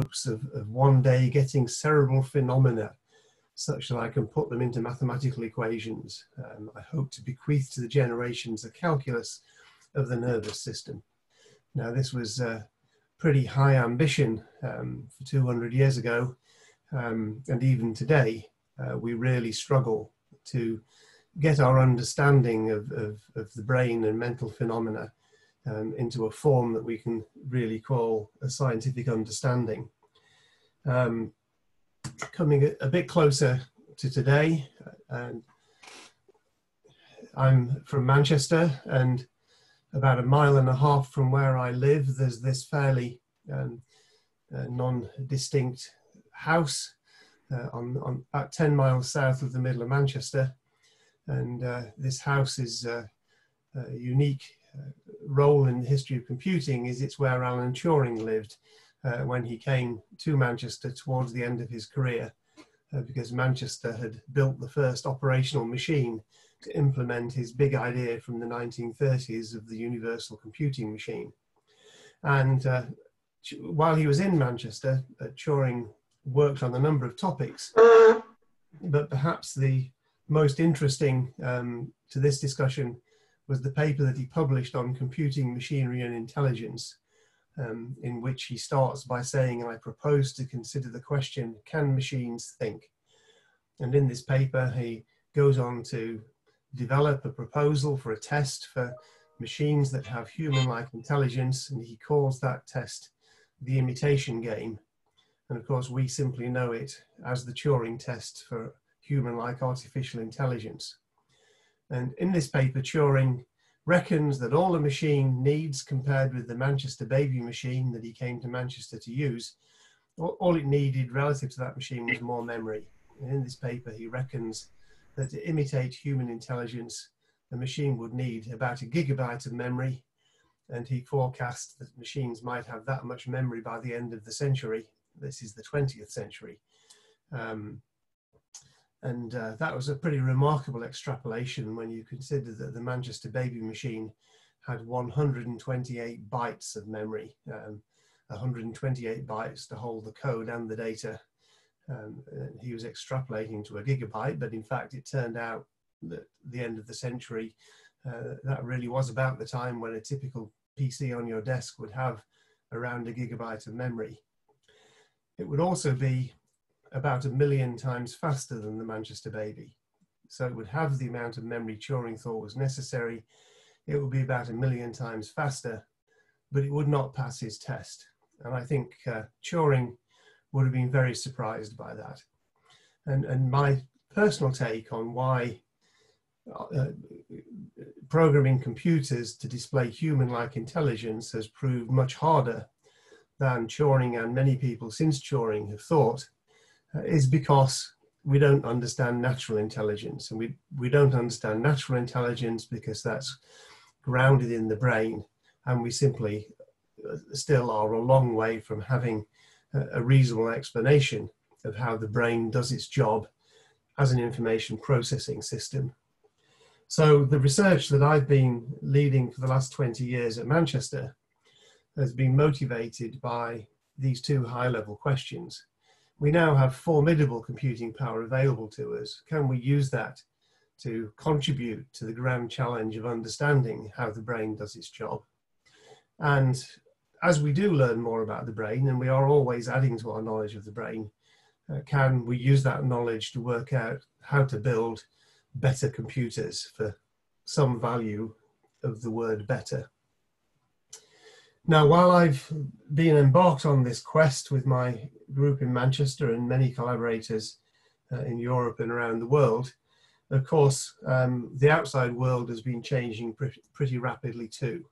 hopes of, of one day getting cerebral phenomena such that I can put them into mathematical equations. Um, I hope to bequeath to the generations a calculus of the nervous system. Now, this was a pretty high ambition um, for 200 years ago, um, and even today, uh, we really struggle to get our understanding of, of, of the brain and mental phenomena um, into a form that we can really call a scientific understanding. Um, coming a, a, bit closer to today, and I'm from Manchester, and about a mile and a half from where I live, there's this fairly um, uh, non-distinct house uh, on, on about 10 miles south of the middle of Manchester. And uh, this house is uh, a unique uh, role in the history of computing is it's where Alan Turing lived uh, when he came to Manchester towards the end of his career, uh, because Manchester had built the first operational machine to implement his big idea from the 1930s of the universal computing machine. And uh, while he was in Manchester, uh, Turing worked on a number of topics, but perhaps the most interesting um, to this discussion was the paper that he published on computing machinery and intelligence, um, in which he starts by saying, I propose to consider the question, can machines think? And in this paper, he goes on to develop a proposal for a test for machines that have human-like intelligence, and he calls that test the imitation game. And of course, we simply know it as the Turing test for human-like artificial intelligence. And in this paper, Turing reckons that all a machine needs compared with the Manchester baby machine that he came to Manchester to use, all it needed relative to that machine was more memory. And in this paper, he reckons that to imitate human intelligence, the machine would need about a gigabyte of memory. And he forecasts that machines might have that much memory by the end of the century. This is the 20th century. Um, and uh, that was a pretty remarkable extrapolation when you consider that the Manchester baby machine had 128 bytes of memory, um, 128 bytes to hold the code and the data. Um, he was extrapolating to a gigabyte, but in fact, it turned out that the end of the century, uh, that really was about the time when a typical PC on your desk would have around a gigabyte of memory. It would also be about a million times faster than the Manchester Baby. So it would have the amount of memory Turing thought was necessary. It would be about a million times faster, but it would not pass his test. And I think uh, Turing would have been very surprised by that. And, and my personal take on why uh, programming computers to display human-like intelligence has proved much harder than Turing and many people since Turing have thought is because we don't understand natural intelligence. And we, we don't understand natural intelligence because that's grounded in the brain. And we simply uh, still are a long way from having a, a reasonable explanation of how the brain does its job as an information processing system. So the research that I've been leading for the last 20 years at Manchester has been motivated by these two high level questions we now have formidable computing power available to us. Can we use that to contribute to the grand challenge of understanding how the brain does its job? And as we do learn more about the brain, and we are always adding to our knowledge of the brain, uh, can we use that knowledge to work out how to build better computers for some value of the word better? Now, while I've been embarked on this quest with my group in Manchester and many collaborators uh, in Europe and around the world, of course, um, the outside world has been changing pretty, pretty rapidly too.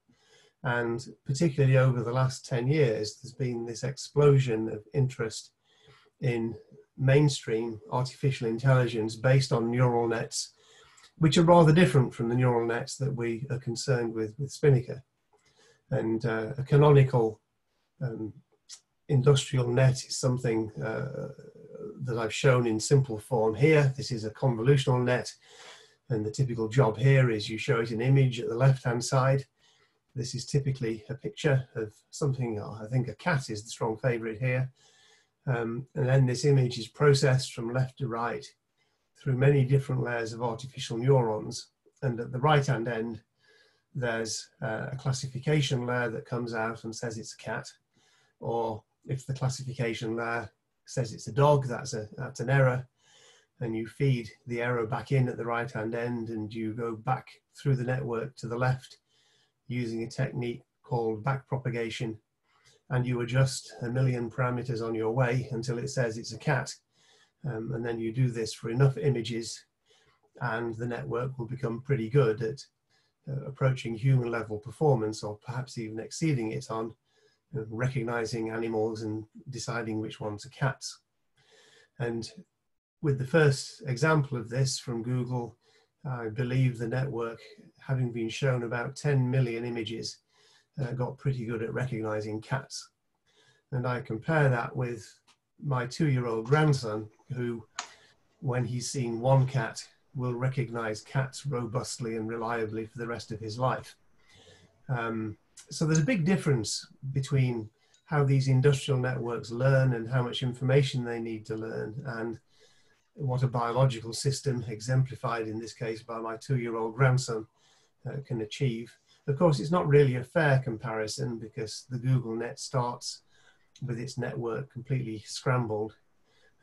And particularly over the last 10 years, there's been this explosion of interest in mainstream artificial intelligence based on neural nets, which are rather different from the neural nets that we are concerned with with Spinnaker and uh, a canonical um, industrial net is something uh, that I've shown in simple form here. This is a convolutional net and the typical job here is you show it an image at the left hand side. This is typically a picture of something, I think a cat is the strong favorite here. Um, and then this image is processed from left to right through many different layers of artificial neurons. And at the right hand end, there's uh, a classification layer that comes out and says it's a cat. Or if the classification layer says it's a dog, that's, a, that's an error. And you feed the error back in at the right hand end and you go back through the network to the left using a technique called backpropagation and you adjust a million parameters on your way until it says it's a cat. Um, and then you do this for enough images and the network will become pretty good at uh, approaching human level performance or perhaps even exceeding it on you know, recognizing animals and deciding which ones are cats. And with the first example of this from Google, I believe the network, having been shown about 10 million images, uh, got pretty good at recognizing cats. And I compare that with my two year old grandson, who, when he's seen one cat, will recognize cats robustly and reliably for the rest of his life. Um, so there's a big difference between how these industrial networks learn and how much information they need to learn and what a biological system exemplified in this case by my two-year-old grandson uh, can achieve. Of course, it's not really a fair comparison because the Google net starts with its network completely scrambled,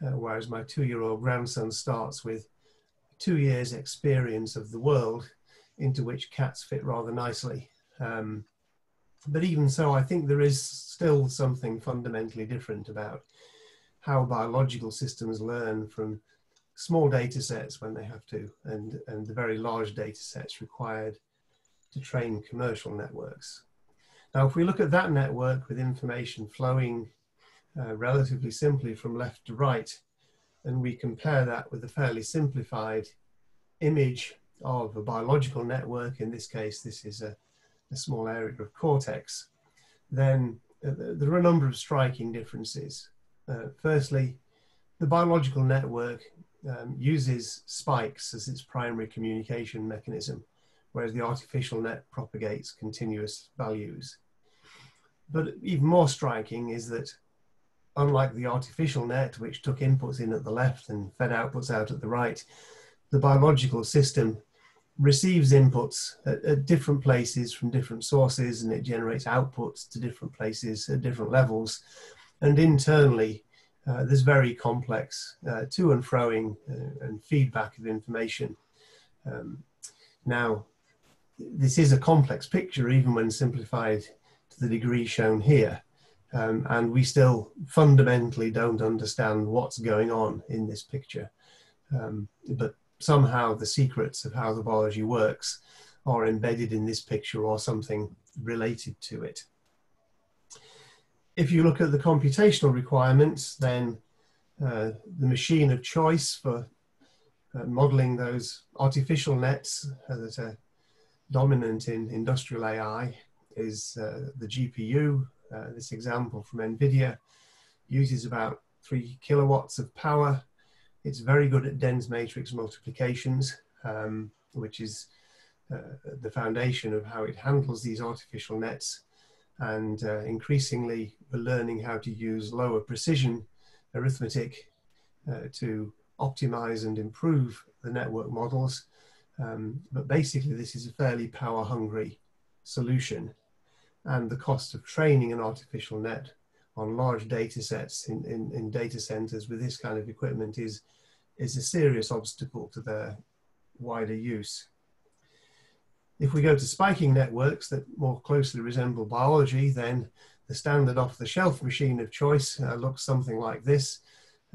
uh, whereas my two-year-old grandson starts with two years experience of the world into which cats fit rather nicely. Um, but even so, I think there is still something fundamentally different about how biological systems learn from small data sets when they have to, and, and the very large data sets required to train commercial networks. Now, if we look at that network with information flowing uh, relatively simply from left to right, and we compare that with a fairly simplified image of a biological network, in this case, this is a, a small area of cortex, then uh, there are a number of striking differences. Uh, firstly, the biological network um, uses spikes as its primary communication mechanism, whereas the artificial net propagates continuous values. But even more striking is that unlike the artificial net, which took inputs in at the left and fed outputs out at the right, the biological system receives inputs at, at, different places from different sources and it generates outputs to different places at different levels. And internally, uh, there's very complex uh, to and froing uh, and feedback of information. Um, now, this is a complex picture, even when simplified to the degree shown here. Um, and we still fundamentally don't understand what's going on in this picture. Um, but somehow the secrets of how the biology works are embedded in this picture or something related to it. If you look at the computational requirements, then uh, the machine of choice for uh, modeling those artificial nets that are dominant in industrial AI is uh, the GPU. Uh, this example from NVIDIA uses about three kilowatts of power it's very good at dense matrix multiplications, um, which is uh, the foundation of how it handles these artificial nets. And uh, increasingly, we're learning how to use lower precision arithmetic uh, to optimize and improve the network models. Um, but basically, this is a fairly power hungry solution. And the cost of training an artificial net on large data sets in, in, in data centers with this kind of equipment is is a serious obstacle to their wider use. If we go to spiking networks that more closely resemble biology, then the standard off-the-shelf machine of choice uh, looks something like this.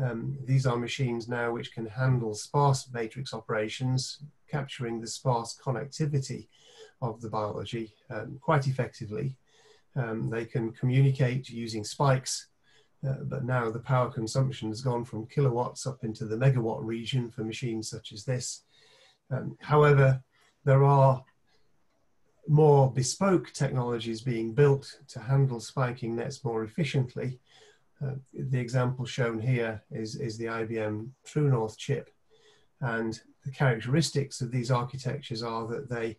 Um, these are machines now which can handle sparse matrix operations, capturing the sparse connectivity of the biology um, quite effectively. Um, they can communicate using spikes uh, but now the power consumption has gone from kilowatts up into the megawatt region for machines such as this. Um, however, there are more bespoke technologies being built to handle spiking nets more efficiently. Uh, the example shown here is, is the IBM TrueNorth chip. And the characteristics of these architectures are that they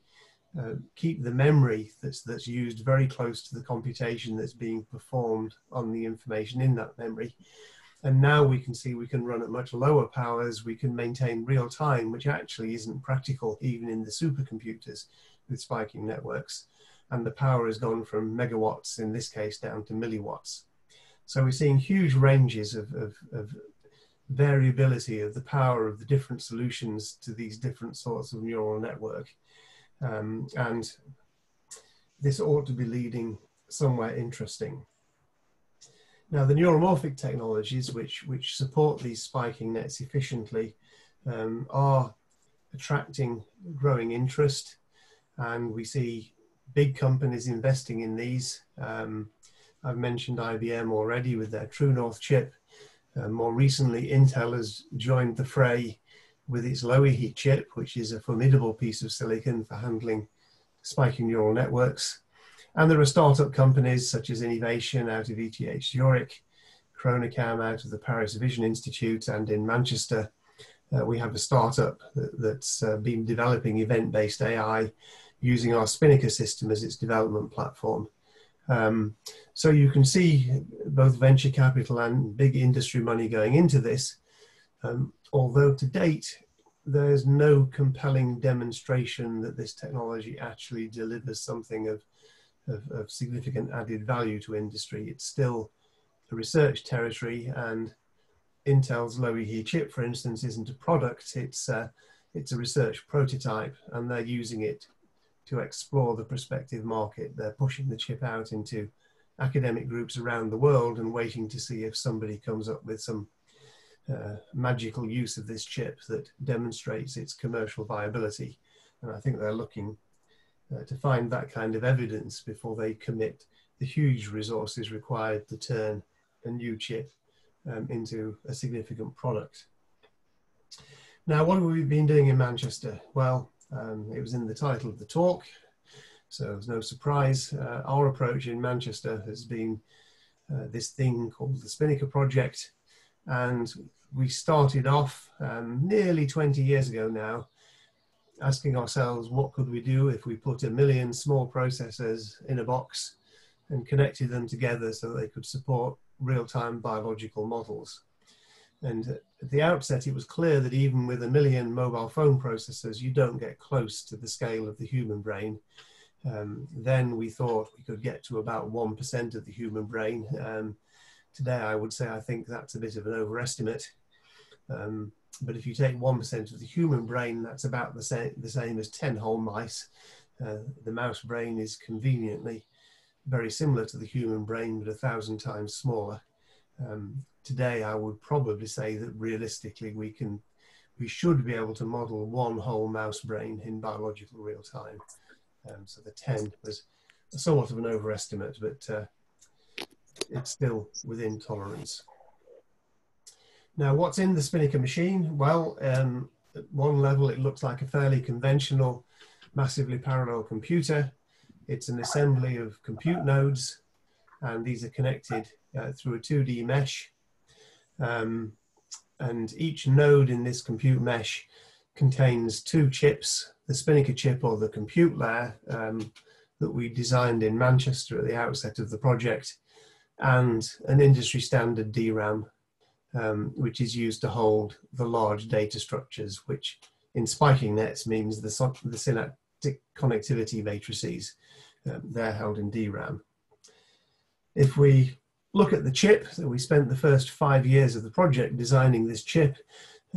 uh, keep the memory that's that's used very close to the computation that's being performed on the information in that memory and now we can see we can run at much lower powers, we can maintain real time, which actually isn't practical even in the supercomputers with spiking networks. And the power has gone from megawatts, in this case, down to milliwatts. So we're seeing huge ranges of, of, of variability of the power of the different solutions to these different sorts of neural network. Um, and this ought to be leading somewhere interesting. Now, the neuromorphic technologies which, which support these spiking nets efficiently um, are attracting growing interest, and we see big companies investing in these. Um, I've mentioned IBM already with their True North chip. Uh, more recently, Intel has joined the fray with its Loihi chip, which is a formidable piece of silicon for handling spiking neural networks. And there are startup companies such as iniVation out of ETH Zurich, Chronocam out of the Paris Vision Institute, and in Manchester, uh, we have a startup that, that's uh, been developing event based AI using our Spinnaker system as its development platform. Um, so you can see both venture capital and big industry money going into this, um, although to date, there's no compelling demonstration that this technology actually delivers something of of, of significant added value to industry. It's still a research territory, and Intel's Loihi chip, for instance, isn't a product. It's a, it's a research prototype, and they're using it to explore the prospective market. They're pushing the chip out into academic groups around the world and waiting to see if somebody comes up with some uh, magical use of this chip that demonstrates its commercial viability. And I think they're looking uh, to find that kind of evidence before they commit the huge resources required to turn a new chip um, into a significant product. Now, what have we been doing in Manchester? Well, um, it was in the title of the talk, so it's no surprise. Uh, our approach in Manchester has been uh, this thing called the Spinnaker Project, and we started off um, nearly 20 years ago now asking ourselves what could we do if we put a million small processors in a box and connected them together so they could support real-time biological models. And at the outset, it was clear that even with a million mobile phone processors, you don't get close to the scale of the human brain. Um, then we thought we could get to about 1% of the human brain. Um, today, I would say I think that's a bit of an overestimate. Um, but if you take 1% of the human brain, that's about the same, the same as 10 whole mice. Uh, the mouse brain is conveniently very similar to the human brain, but a thousand times smaller. Um, today, I would probably say that realistically, we can, we should be able to model one whole mouse brain in biological real time. Um, so the 10 was somewhat of an overestimate, but uh, it's still within tolerance. Now, what's in the Spinnaker machine? Well, um, at one level, it looks like a fairly conventional, massively parallel computer. It's an assembly of compute nodes, and these are connected uh, through a 2D mesh. Um, and each node in this compute mesh contains two chips, the Spinnaker chip or the compute layer um, that we designed in Manchester at the outset of the project, and an industry standard DRAM um, which is used to hold the large data structures, which in spiking nets means the, the synaptic connectivity matrices. Um, they're held in DRAM. If we look at the chip, so we spent the first five years of the project designing this chip,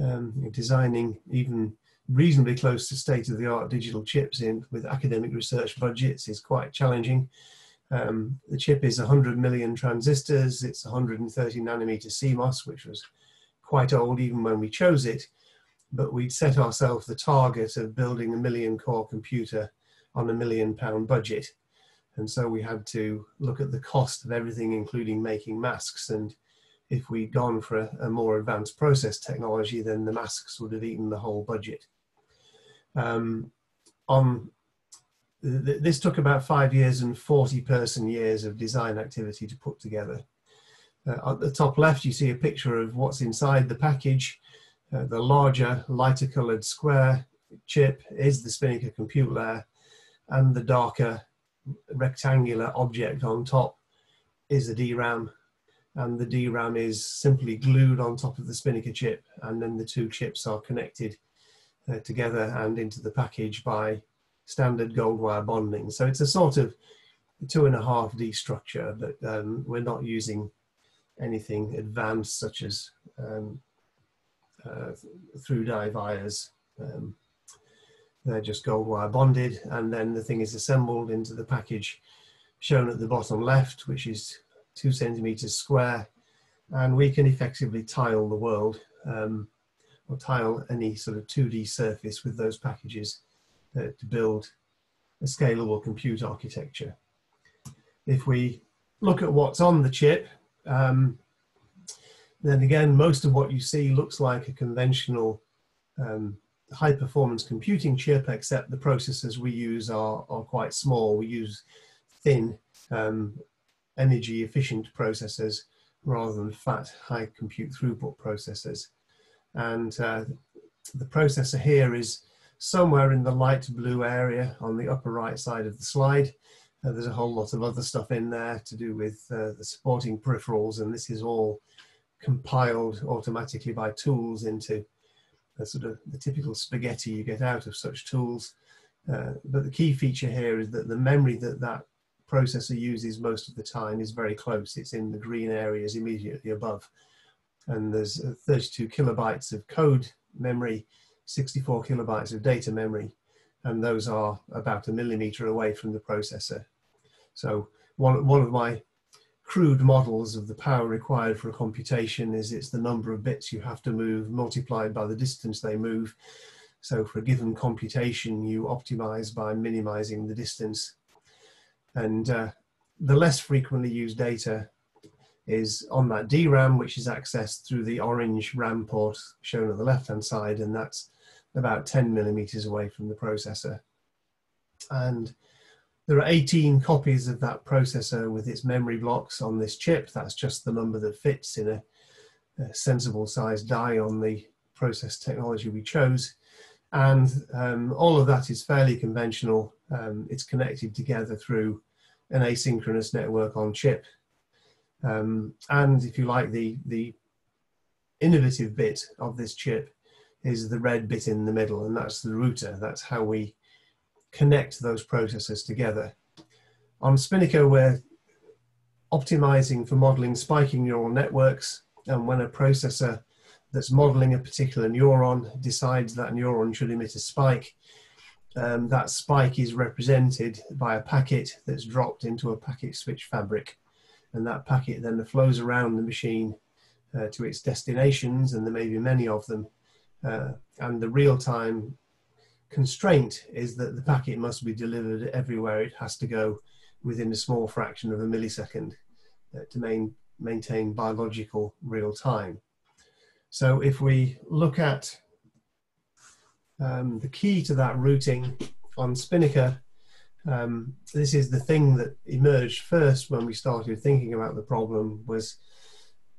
um, designing even reasonably close to state-of-the-art digital chips in with academic research budgets is quite challenging. Um, the chip is 100 million transistors. It's 130 nanometer CMOS, which was quite old even when we chose it. But we'd set ourselves the target of building a million core computer on a million pound budget. And so we had to look at the cost of everything, including making masks. And if we'd gone for a, a more advanced process technology, then the masks would have eaten the whole budget. Um, on this took about five years and 40 person years of design activity to put together. Uh, at the top left, you see a picture of what's inside the package. Uh, the larger, lighter colored square chip is the Spinnaker compute layer, and the darker rectangular object on top is the DRAM. and the DRAM is simply glued on top of the Spinnaker chip, and then the two chips are connected uh, together and into the package by standard gold wire bonding. So it's a sort of two and a half D structure, but um, we're not using anything advanced such as um, uh, through die vias. Um, they're just gold wire bonded, and then the thing is assembled into the package shown at the bottom left, which is two centimeters square, and we can effectively tile the world um, or tile any sort of 2D surface with those packages uh, to build a scalable compute architecture. If we look at what's on the chip, um, then again, most of what you see looks like a conventional um, high performance computing chip, except the processors we use are, are quite small. We use thin, um, energy efficient processors rather than fat, high compute throughput processors. And uh, the processor here is somewhere in the light blue area on the upper right side of the slide. Uh, there's a whole lot of other stuff in there to do with uh, the supporting peripherals, and this is all compiled automatically by tools into the sort of the typical spaghetti you get out of such tools. Uh, but the key feature here is that the memory that that processor uses most of the time is very close. It's in the green areas immediately above. And there's uh, 32 kilobytes of code memory, 64 kilobytes of data memory, and those are about a millimeter away from the processor. So one, one of my crude models of the power required for a computation is it's the number of bits you have to move multiplied by the distance they move. So for a given computation, you optimize by minimizing the distance. And uh, the less frequently used data is on that DRAM, which is accessed through the orange RAM port shown on the left-hand side, and that's about 10 millimeters away from the processor. And there are 18 copies of that processor with its memory blocks on this chip. That's just the number that fits in a, a sensible size die on the process technology we chose. And um, all of that is fairly conventional. Um, it's connected together through an asynchronous network on chip. Um, and if you like, the, the innovative bit of this chip is the red bit in the middle, and that's the router. That's how we connect those processes together. On Spinnaker, we're optimizing for modeling spiking neural networks. And when a processor that's modeling a particular neuron decides that neuron should emit a spike, um, that spike is represented by a packet that's dropped into a packet switch fabric. And that packet then flows around the machine uh, to its destinations, and there may be many of them. Uh, and the real time constraint is that the packet must be delivered everywhere it has to go within a small fraction of a millisecond uh, to main, maintain biological real time. So if we look at um, the key to that routing on Spinnaker, um, this is the thing that emerged first when we started thinking about the problem was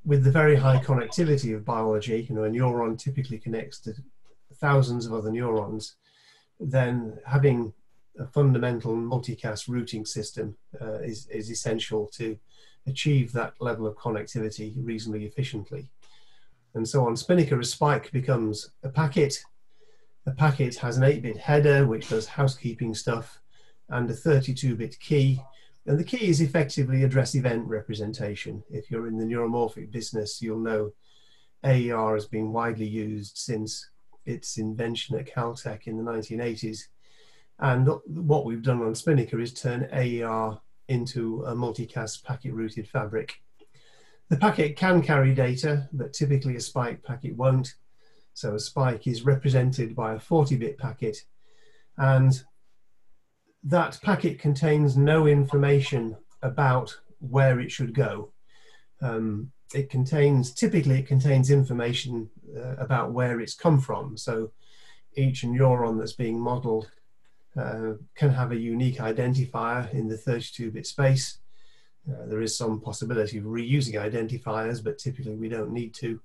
with the very high connectivity of biology, you know, a neuron typically connects to thousands of other neurons then having a fundamental multicast routing system uh, is, is essential to achieve that level of connectivity reasonably efficiently. And so on Spinnaker, a spike becomes a packet. A packet has an 8-bit header, which does housekeeping stuff, and a 32-bit key. And the key is effectively address event representation. If you're in the neuromorphic business, you'll know AER has been widely used since its invention at Caltech in the 1980s. And what we've done on Spinnaker is turn AER into a multicast packet routed fabric. The packet can carry data, but typically a spike packet won't. So a spike is represented by a 40-bit packet, and that packet contains no information about where it should go. Um, it contains, typically it contains information uh, about where it's come from. So each neuron that's being modeled uh, can have a unique identifier in the 32-bit space. Uh, there is some possibility of reusing identifiers, but typically we don't need to.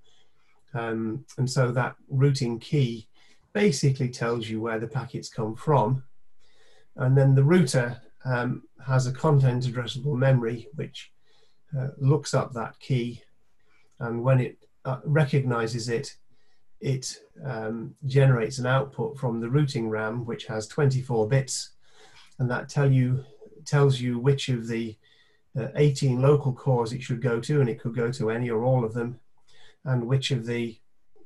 Um, and so that routing key basically tells you where the packets come from. And then the router um, has a content addressable memory, which uh, looks up that key, and when it uh, recognizes it, it um, generates an output from the routing RAM, which has 24 bits, and that tell you tells you which of the uh, 18 local cores it should go to, and it could go to any or all of them, and which of the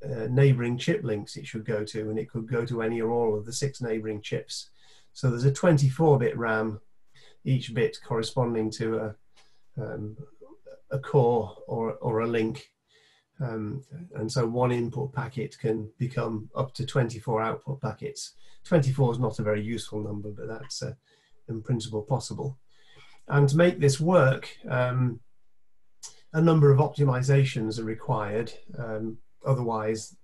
uh, neighboring chip links it should go to, and it could go to any or all of the six neighboring chips. So there's a 24-bit RAM, each bit corresponding to a, um, a core or, or a link um, and so one input packet can become up to 24 output packets. 24 is not a very useful number, but that's uh, in principle possible. And to make this work, um, a number of optimizations are required. Um, otherwise,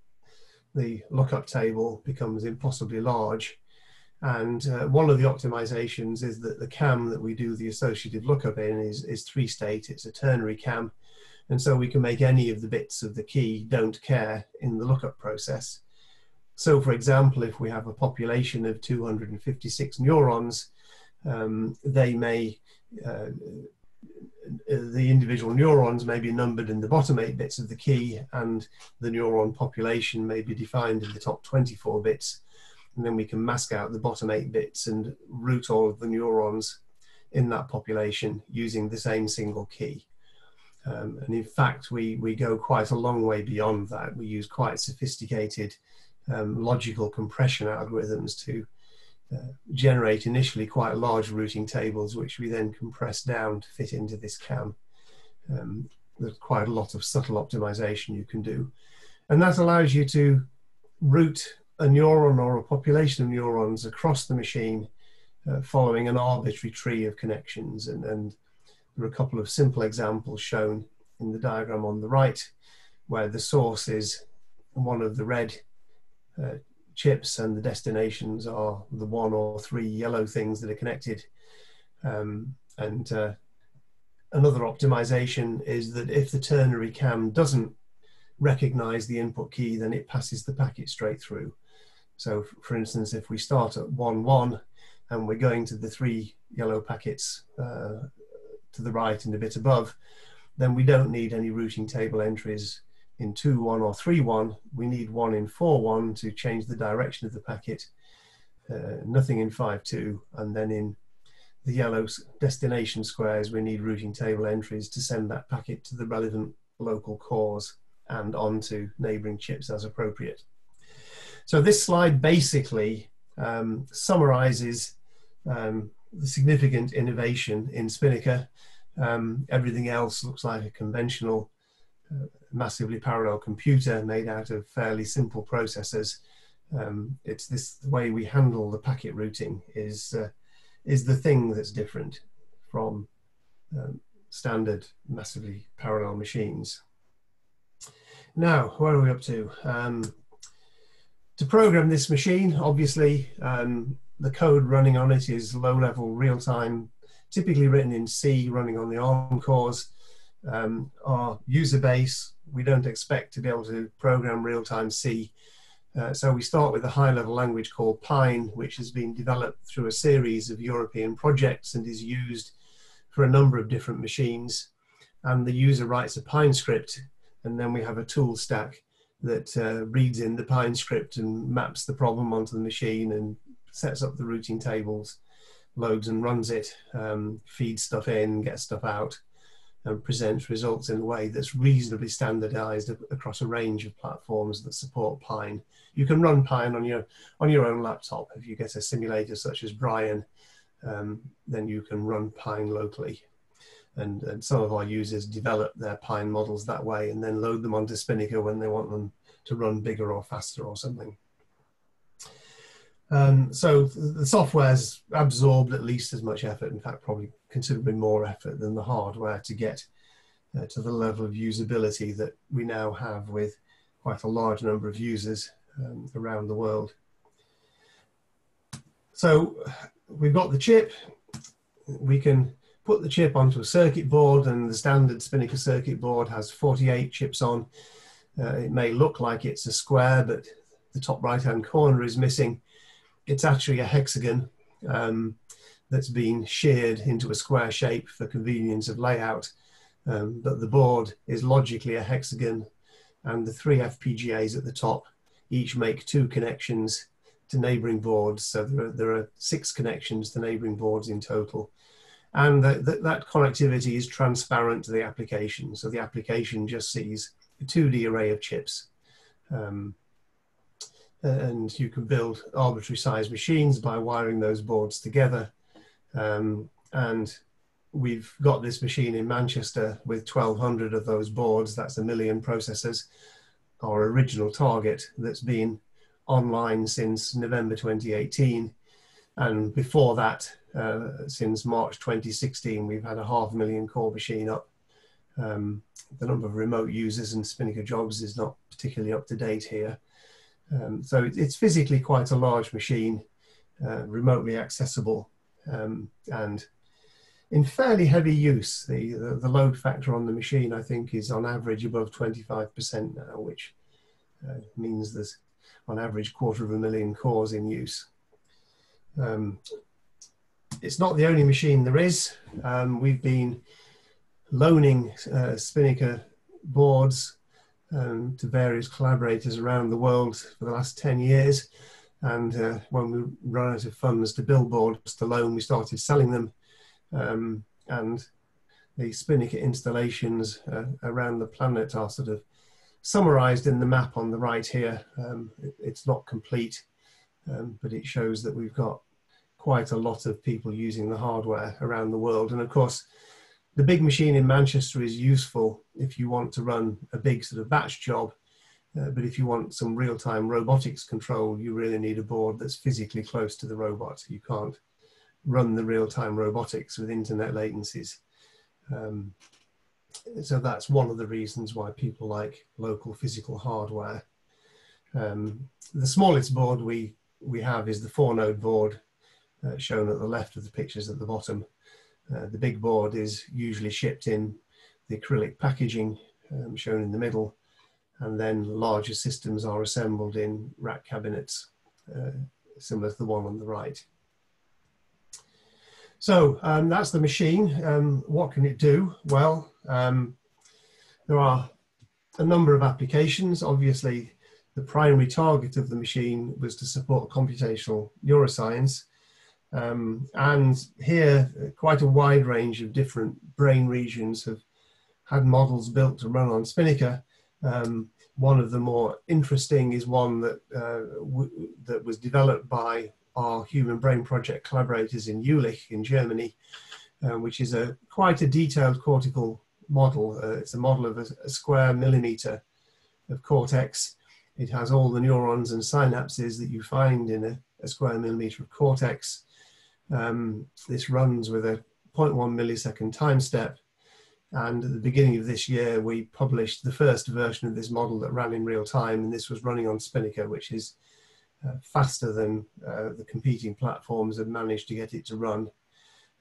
the lookup table becomes impossibly large. And uh, one of the optimizations is that the CAM that we do the associative lookup in is, is three state. It's a ternary CAM and so we can make any of the bits of the key don't care in the lookup process. So for example, if we have a population of 256 neurons, um, they may, uh, the individual neurons may be numbered in the bottom eight bits of the key and the neuron population may be defined in the top 24 bits. And then we can mask out the bottom eight bits and route all of the neurons in that population using the same single key. Um, and in fact, we, we go quite a long way beyond that. We use quite sophisticated um, logical compression algorithms to uh, generate initially quite large routing tables, which we then compress down to fit into this CAM. Um, there's quite a lot of subtle optimization you can do. And that allows you to route a neuron or a population of neurons across the machine uh, following an arbitrary tree of connections and, and there are a couple of simple examples shown in the diagram on the right, where the source is one of the red uh, chips and the destinations are the one or three yellow things that are connected. Um, and uh, another optimization is that if the ternary CAM doesn't recognize the input key, then it passes the packet straight through. So for instance, if we start at 1, 1 and we're going to the three yellow packets uh, to the right and a bit above, then we don't need any routing table entries in 2, 1 or 3, 1. We need one in 4, 1 to change the direction of the packet, uh, nothing in 5, 2, and then in the yellow destination squares, we need routing table entries to send that packet to the relevant local cores and onto neighboring chips as appropriate. So this slide basically um, summarizes um, the significant innovation in Spinnaker. Um, everything else looks like a conventional, uh, massively parallel computer made out of fairly simple processors. Um, it's this way we handle the packet routing is uh, is the thing that's different from um, standard massively parallel machines. Now, where are we up to? Um, to program this machine, obviously, um, the code running on it is low level real time, typically written in C, running on the ARM cores. Um, our user base, we don't expect to be able to program real time C. Uh, so we start with a high level language called PyNN, which has been developed through a series of European projects and is used for a number of different machines. And the user writes a PyNN script, and then we have a tool stack that uh, reads in the PyNN script and maps the problem onto the machine and sets up the routing tables, loads and runs it, um, feeds stuff in, gets stuff out, and presents results in a way that's reasonably standardized across a range of platforms that support PyNN. You can run PyNN on your on your own laptop. If you get a simulator such as Brian, um, then you can run PyNN locally. And, and, some of our users develop their PyNN models that way and then load them onto Spinnaker when they want them to run bigger or faster or something. Um, so the software's absorbed at least as much effort, in fact, probably considerably more effort than the hardware to get uh, to the level of usability that we now have with quite a large number of users um, around the world. So we've got the chip. We can put the chip onto a circuit board and the standard Spinnaker circuit board has 48 chips on. Uh, it may look like it's a square, but the top right hand corner is missing it's actually a hexagon um, that's been sheared into a square shape for convenience of layout. um, but the board is logically a hexagon and the three FPGAs at the top each make two connections to neighboring boards. So there are, there are six connections to neighboring boards in total. And the, the, that connectivity is transparent to the application. So the application just sees a 2D array of chips. Um, and you can build arbitrary size machines by wiring those boards together. Um, and we've got this machine in Manchester with 1200 of those boards. That's a million processors, our original target that's been online since November 2018. And before that, uh, since March 2016, we've had a half million core machine up. Um, the number of remote users and Spinnaker jobs is not particularly up to date here. Um, so it, it's physically quite a large machine, uh, remotely accessible, um, and in fairly heavy use. The, the, the, load factor on the machine, I think, is on average above 25% now, which uh, means there's on average quarter of a million cores in use. Um, it's not the only machine there is. Um, we've been loaning uh, Spinnaker boards um, to various collaborators around the world for the last 10 years. And uh, when we ran out of funds to build boards to loan, we started selling them. Um, and the Spinnaker installations uh, around the planet are sort of summarized in the map on the right here. Um, it, it's not complete, um, but it shows that we've got quite a lot of people using the hardware around the world. And of course, the big machine in Manchester is useful if you want to run a big sort of batch job. Uh, but if you want some real-time robotics control, you really need a board that's physically close to the robot. You can't run the real-time robotics with internet latencies. Um, so that's one of the reasons why people like local physical hardware. Um, the smallest board we, we have is the four node board uh, shown at the left of the pictures at the bottom. Uh, the big board is usually shipped in the acrylic packaging um, shown in the middle, and then larger systems are assembled in rack cabinets, uh, similar to the one on the right. So um, that's the machine. Um, what can it do? Well, um, there are a number of applications. Obviously, the primary target of the machine was to support computational neuroscience. Um, and here, quite a wide range of different brain regions have had models built to run on Spinnaker. Um, one of the more interesting is one that, uh, that was developed by our Human Brain Project collaborators in Jülich in Germany, uh, which is a quite a detailed cortical model. Uh, it's a model of a, a, square millimeter of cortex. It has all the neurons and synapses that you find in a, a square millimeter of cortex. Um, this runs with a 0.1 millisecond time step. And at the beginning of this year, we published the first version of this model that ran in real time. And this was running on Spinnaker, which is uh, faster than uh, the competing platforms have managed to get it to run.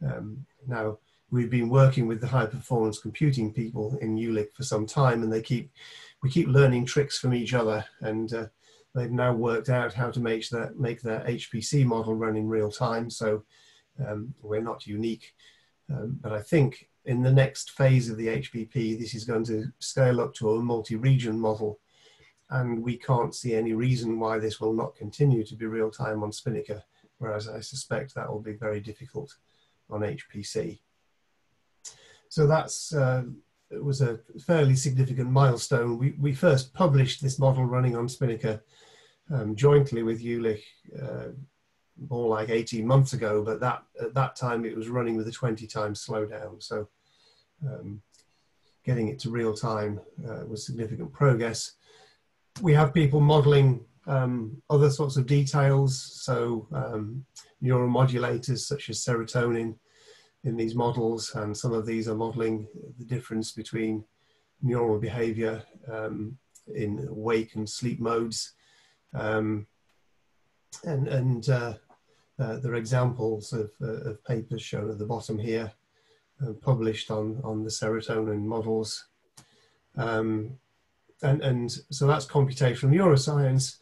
Um, now, we've been working with the high performance computing people in Jülich for some time and they keep, we keep learning tricks from each other. And uh, they've now worked out how to make that make their HPC model run in real time. So um, we're not unique, um, but I think in the next phase of the HBP, this is going to scale up to a multi-region model, and we can't see any reason why this will not continue to be real time on Spinnaker, whereas I suspect that will be very difficult on HPC. So that's uh, it was a fairly significant milestone. We, we first published this model running on Spinnaker um, jointly with Jülich uh, more like 18 months ago, but that at that time it was running with a 20 times slowdown. So um, getting it to real time uh, was significant progress. We have people modeling um, other sorts of details, so um, neuromodulators such as serotonin in these models, and some of these are modeling the difference between neural behavior um, in wake and sleep modes. Um, and and uh, uh, there are examples of, uh, of, papers shown at the bottom here, uh, published on, on the serotonin models. Um, and, and so that's computational neuroscience,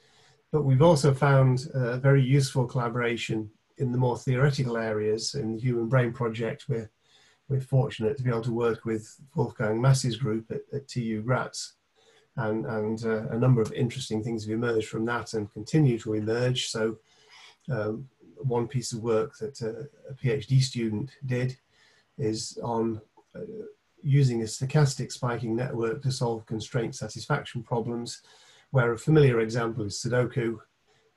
but we've also found a very useful collaboration in the more theoretical areas in the Human Brain Project. We're we're fortunate to be able to work with Wolfgang Maass's group at, at TU Graz. And, and uh, a number of interesting things have emerged from that and continue to emerge. So um, one piece of work that uh, a PhD student did is on uh, using a stochastic spiking network to solve constraint satisfaction problems, where a familiar example is Sudoku.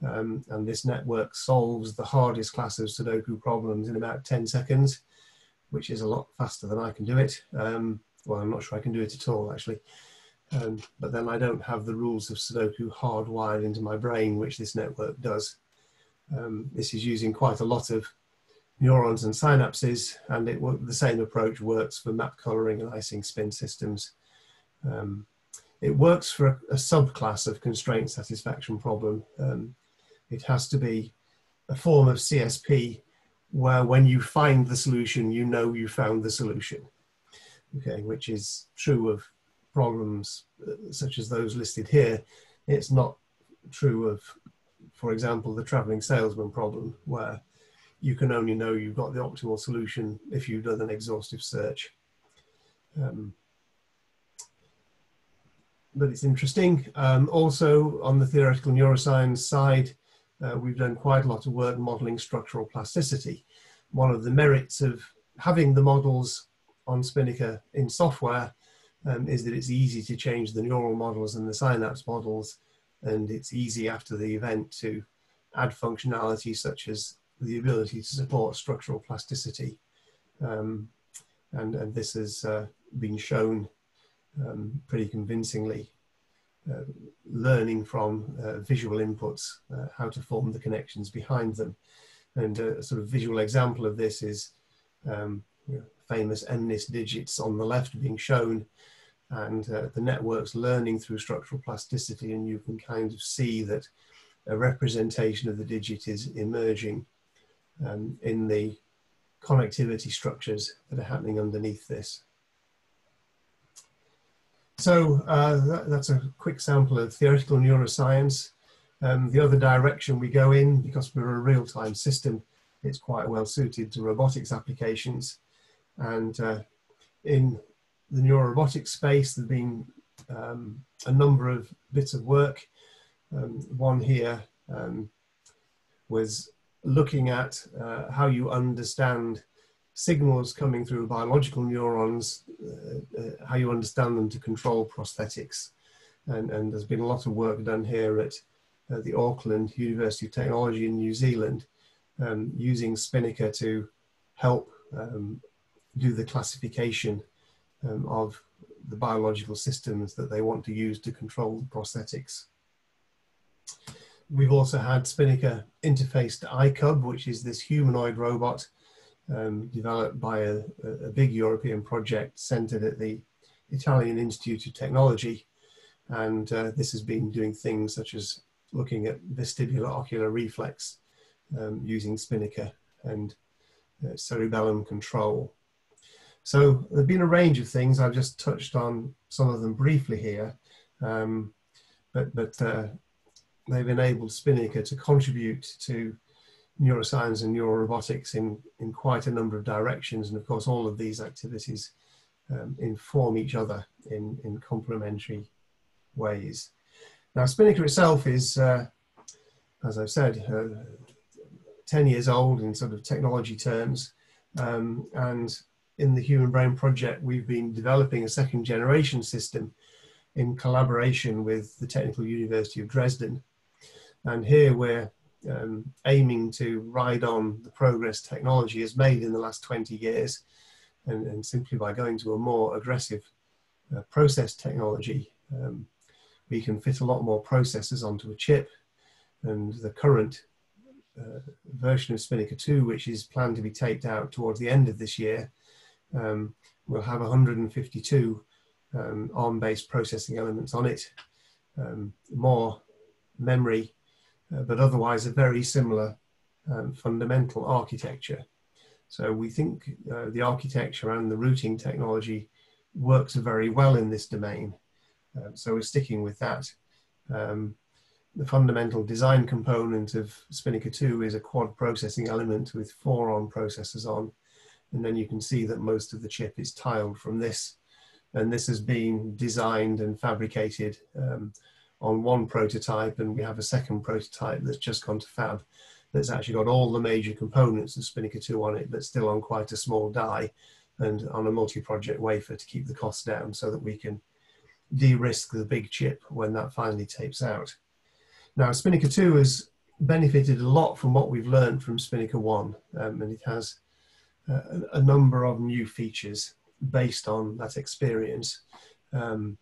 Um, and this network solves the hardest class of Sudoku problems in about 10 seconds, which is a lot faster than I can do it. Um, well, I'm not sure I can do it at all, actually. Um, but then I don't have the rules of Sudoku hardwired into my brain, which this network does. Um, this is using quite a lot of neurons and synapses, and it the same approach works for map coloring and Ising spin systems. Um, it works for a, a, subclass of constraint satisfaction problem. It has to be a form of CSP where when you find the solution, you know you found the solution, okay, which is true of problems uh, such as those listed here. It's not true of, for example, the traveling salesman problem where you can only know you've got the optimal solution if you've done an exhaustive search. Um, but it's interesting. Um, also, on the theoretical neuroscience side, uh, we've done quite a lot of work modeling structural plasticity. One of the merits of having the models on Spinnaker in software um, is that it's easy to change the neural models and the synapse models, and it's easy after the event to add functionality such as the ability to support structural plasticity. Um, and, and this has uh, been shown um, pretty convincingly, learning from uh, visual inputs, uh, how to form the connections behind them. And a sort of visual example of this is um, you know, famous MNIST digits on the left being shown and uh, the network's learning through structural plasticity and you can kind of see that a representation of the digit is emerging um, in the connectivity structures that are happening underneath this. So uh, that, that's a quick sample of theoretical neuroscience. Um, the other direction we go in, because we're a real-time system, it's quite well suited to robotics applications. And uh, in the neurorobotics space, there's been um, a number of bits of work. Um, one here um, was looking at uh, how you understand signals coming through biological neurons, uh, uh, how you understand them to control prosthetics. And, and, there's been a lot of work done here at uh, the Auckland University of Technology in New Zealand um, using Spinnaker to help um, do the classification um, of the biological systems that they want to use to control prosthetics. We've also had Spinnaker interface to iCub, which is this humanoid robot um, developed by a, a, big European project centered at the Italian Institute of Technology. And uh, this has been doing things such as looking at vestibular ocular reflex um, using Spinnaker and uh, cerebellum control. So there have been a range of things. I've just touched on some of them briefly here. Um, but but uh, they've enabled Spinnaker to contribute to neuroscience and neurorobotics in, in quite a number of directions. And of course, all of these activities um, inform each other in, in complementary ways. Now, Spinnaker itself is, uh, as I've said, uh, 10 years old in sort of technology terms. Um, and in the Human Brain Project, we've been developing a second generation system in collaboration with the Technical University of Dresden and here we're um, aiming to ride on the progress technology has made in the last 20 years. And, and simply by going to a more aggressive uh, process technology, um, we can fit a lot more processors onto a chip. And the current uh, version of Spinnaker 2, which is planned to be taped out towards the end of this year, um, will have 152 um, ARM-based processing elements on it, um, more memory uh, but otherwise a very similar um, fundamental architecture. So we think uh, the architecture and the routing technology works very well in this domain. Uh, so we're sticking with that. Um, the fundamental design component of Spinnaker 2 is a quad processing element with four on processors on. And then you can see that most of the chip is tiled from this. And this has been designed and fabricated um, on one prototype. And we have a second prototype that's just gone to fab that's actually got all the major components of Spinnaker 2 on it, but still on quite a small die and on a multi-project wafer to keep the cost down so that we can de-risk the big chip when that finally tapes out. Now, Spinnaker 2 has benefited a lot from what we've learned from Spinnaker 1, um, and it has uh, a number of new features based on that experience. Um,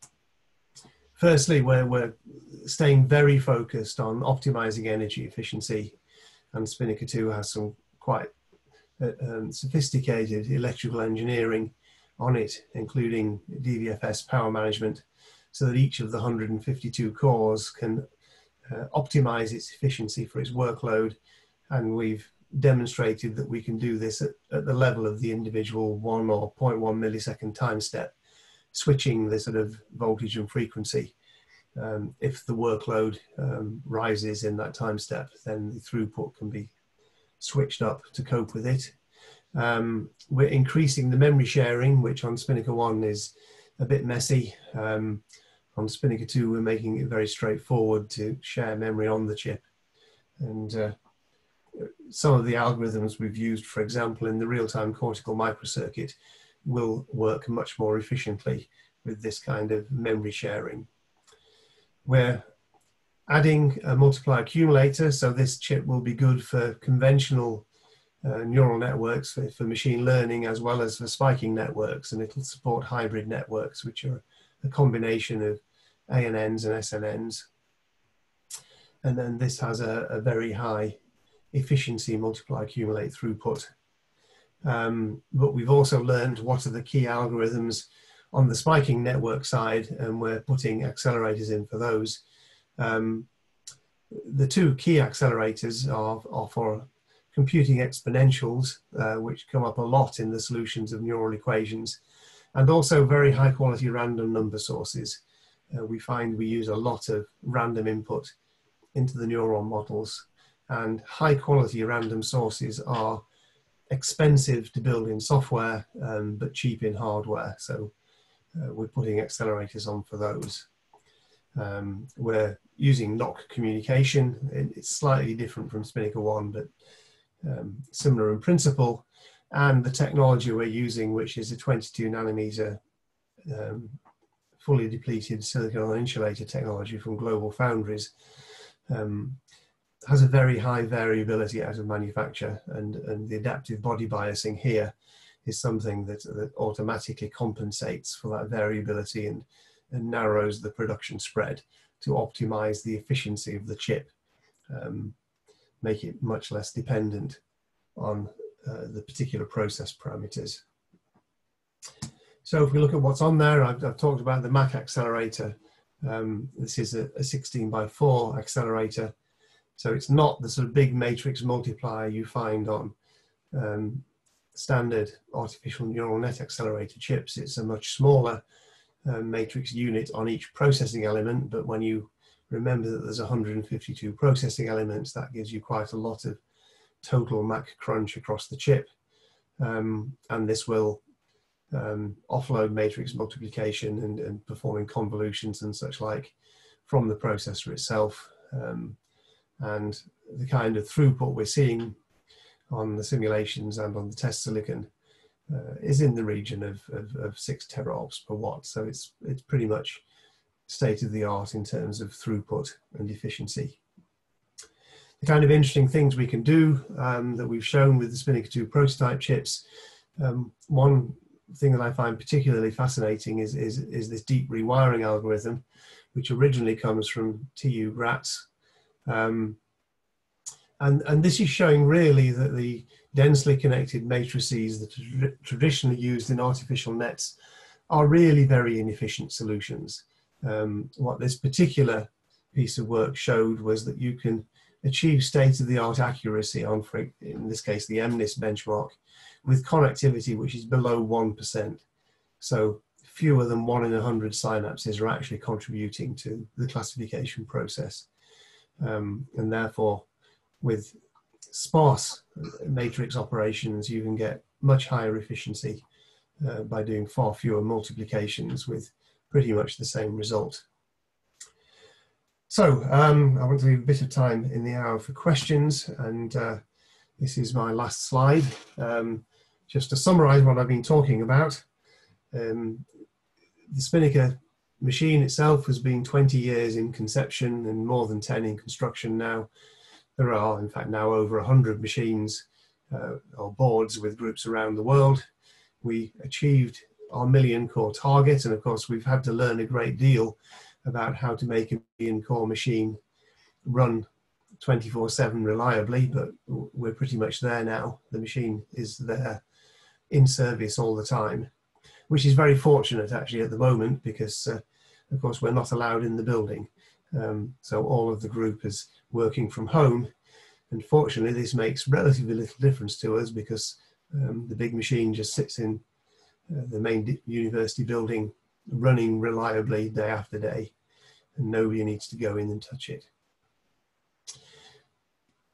firstly, we're, we're staying very focused on optimizing energy efficiency, and Spinnaker 2 has some quite uh, um, sophisticated electrical engineering on it, including DVFS power management, so that each of the 152 cores can uh, optimize its efficiency for its workload. And we've demonstrated that we can do this at, at the level of the individual one or 0.1 millisecond time step, switching the sort of voltage and frequency. Um, if the workload um, rises in that time step, then the throughput can be switched up to cope with it. Um, we're increasing the memory sharing, which on Spinnaker 1 is a bit messy. Um, on Spinnaker 2, we're making it very straightforward to share memory on the chip. And uh, some of the algorithms we've used, for example, in the real-time cortical microcircuit, will work much more efficiently with this kind of memory sharing. We're adding a multiply accumulator, so this chip will be good for conventional uh, neural networks for, for, machine learning as well as for spiking networks, and it'll support hybrid networks, which are a combination of ANNs and SNNs. And then this has a, a very high efficiency multiply accumulate throughput. Um, but we've also learned what are the key algorithms on the spiking network side, and we're putting accelerators in for those. Um, the two key accelerators are, are for computing exponentials, uh, which come up a lot in the solutions of neural equations, and also very high quality random number sources. Uh, we find we use a lot of random input into the neuron models, and high quality random sources are expensive to build in software, um, but cheap in hardware. So uh, we're putting accelerators on for those. Um, we're using NOC communication. It's slightly different from Spinnaker 1, but um, similar in principle, and the technology we're using, which is a 22 nanometer um, fully depleted silicon on insulator technology from Global Foundries, um, has a very high variability out of manufacture, and, and the adaptive body biasing here is something that, that automatically compensates for that variability and, and narrows the production spread to optimize the efficiency of the chip. Um, make it much less dependent on uh, the particular process parameters. So if we look at what's on there, I've, I've talked about the Mac accelerator. Um, this is a, a, 16 by 4 accelerator. So it's not the sort of big matrix multiplier you find on um, standard artificial neural net accelerator chips. It's a much smaller uh, matrix unit on each processing element, but when you Remember that there's 152 processing elements. That gives you quite a lot of total Mac crunch across the chip. Um, and this will um, offload matrix multiplication and, and, performing convolutions and such like from the processor itself. Um, and the kind of throughput we're seeing on the simulations and on the test silicon uh, is in the region of, of, of, six teraops per watt. So it's, it's pretty much state of the art in terms of throughput and efficiency. The kind of interesting things we can do um, that we've shown with the Spinnaker 2 prototype chips, um, one thing that I find particularly fascinating is, is, is, this deep rewiring algorithm, which originally comes from TU Graz. Um, and, and this is showing really that the densely connected matrices that are traditionally used in artificial nets are really very inefficient solutions um, what this particular piece of work showed was that you can achieve state-of-the-art accuracy on, in this case, the MNIST benchmark, with connectivity which is below 1%. So fewer than one in a 100 synapses are actually contributing to the classification process. Um, and therefore, with sparse matrix operations, you can get much higher efficiency uh, by doing far fewer multiplications with pretty much the same result. So um, I want to leave a bit of time in the hour for questions and uh, this is my last slide. Um, just to summarize what I've been talking about. Um, the Spinnaker machine itself has been 20 years in conception and more than 10 in construction now. There are, in fact, now over 100 machines uh, or boards with groups around the world. We achieved our million core target, and of course, we've had to learn a great deal about how to make a million core machine run 24 7 reliably, but we're pretty much there now. The machine is there in service all the time, which is very fortunate actually at the moment because, uh, of course, we're not allowed in the building. Um, so all of the group is working from home. And fortunately, this makes relatively little difference to us because um, the big machine just sits in uh, the main university building running reliably day after day, and nobody needs to go in and touch it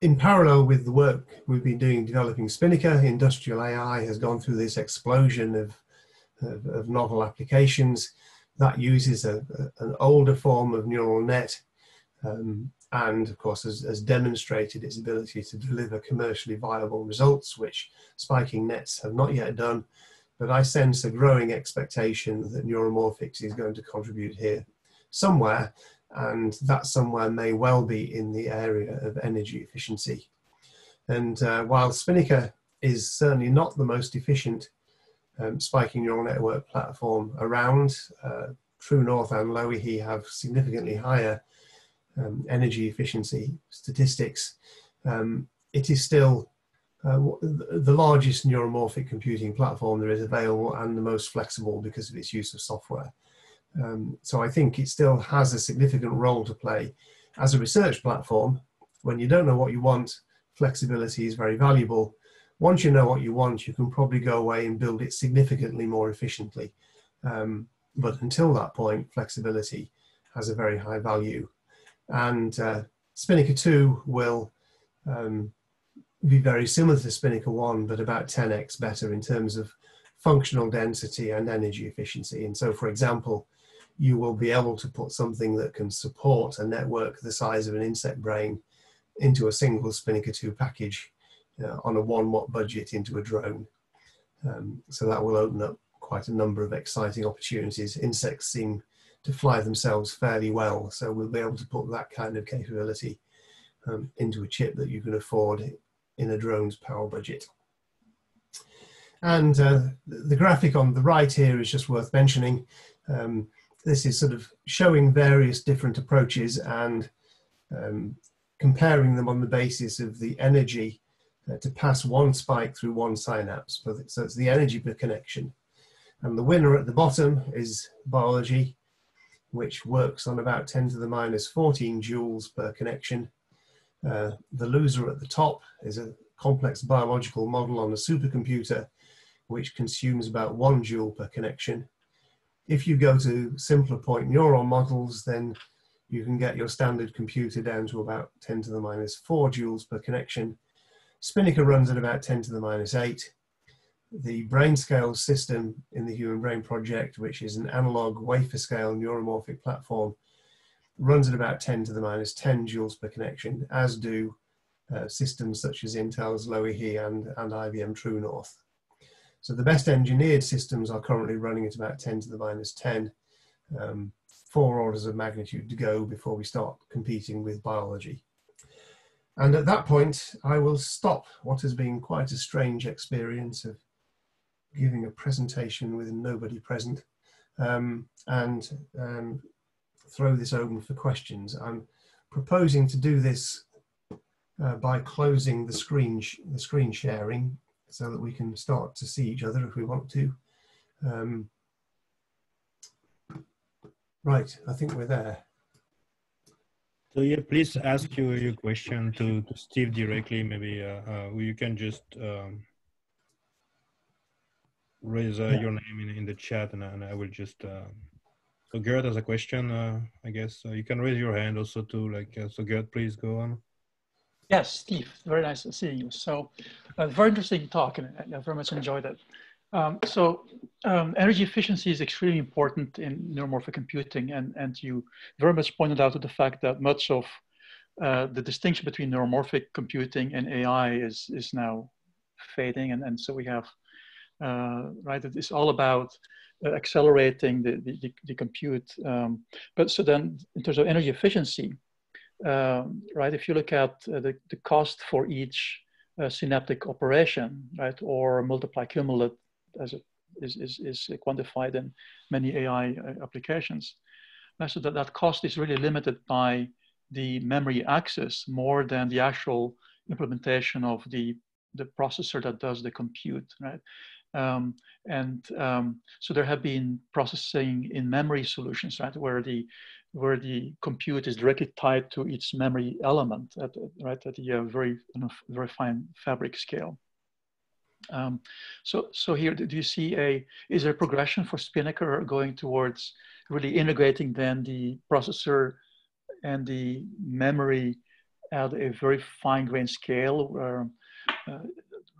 in parallel with the work we've been doing developing Spinnaker, industrial AI has gone through this explosion of, of, of novel applications that uses a, a, an older form of neural net um, and of course has, has, demonstrated its ability to deliver commercially viable results, which spiking nets have not yet done. But I sense a growing expectation that neuromorphics is going to contribute here somewhere and that somewhere may well be in the area of energy efficiency. And uh, while Spinnaker is certainly not the most efficient um, spiking neural network platform around, uh, True North and Loihi have significantly higher um, energy efficiency statistics. Um, it is still uh, the largest neuromorphic computing platform there is available and the most flexible because of its use of software. Um, so I think it still has a significant role to play. As a research platform, when you don't know what you want, flexibility is very valuable. Once you know what you want, you can probably go away and build it significantly more efficiently. Um, but until that point, flexibility has a very high value. And uh, Spinnaker 2 will um, be very similar to Spinnaker 1, but about 10x better in terms of functional density and energy efficiency. And so, for example, you will be able to put something that can support a network the size of an insect brain into a single Spinnaker 2 package uh, on a one watt budget into a drone. Um, so that will open up quite a number of exciting opportunities. Insects seem to fly themselves fairly well, so we'll be able to put that kind of capability um, into a chip that you can afford in a drone's power budget. And uh, the graphic on the right here is just worth mentioning. Um, this is sort of showing various different approaches and um, comparing them on the basis of the energy uh, to pass one spike through one synapse. So it's the energy per connection. And the winner at the bottom is biology, which works on about 10 to the minus 14 joules per connection. Uh, the loser at the top is a complex biological model on a supercomputer, which consumes about one joule per connection. If you go to simpler point neuron models, then you can get your standard computer down to about 10 to the minus 4 joules per connection. Spinnaker runs at about 10 to the minus 8. The BrainScaleS system in the Human Brain Project, which is an analog wafer scale neuromorphic platform, runs at about 10 to the minus 10 joules per connection, as do uh, systems such as Intel's Loihi and, and IBM True North. So the best engineered systems are currently running at about 10 to the minus 10, um, four orders of magnitude to go before we start competing with biology. And at that point, I will stop what has been quite a strange experience of giving a presentation with nobody present um, and um, throw this open for questions. I'm proposing to do this uh, by closing the screen, the screen sharing so that we can start to see each other if we want to. Um, right, I think we're there. So yeah, please ask your, your question to, to Steve directly. Maybe uh, uh, you can just um, raise uh, yeah. your name in, in the chat and, and I will just, uh, so Gert has a question, uh, I guess. you can raise your hand also too, like, so Gert, please go on. Yes, Steve, very nice seeing you. So, uh, very interesting talk, and I very much enjoyed it. Um, so, um, energy efficiency is extremely important in neuromorphic computing, and, and you very much pointed out to the fact that much of uh, the distinction between neuromorphic computing and AI is, is now fading. And, and so we have, uh, right, it's all about uh, accelerating the, the, the compute. Um, but so then in terms of energy efficiency, um, right, if you look at uh, the, the cost for each uh, synaptic operation, right, or multiply cumulate as it is, is, is quantified in many AI uh, applications. so that, that cost is really limited by the memory access more than the actual implementation of the, the processor that does the compute, right? Um, and um, so there have been processing in memory solutions, right, where the where the compute is directly tied to its memory element, at, right, at the uh, very you know, very fine fabric scale. Um, so, so here, do you see a, is there a progression for Spinnaker going towards really integrating then the processor and the memory at a very fine grained scale where, uh,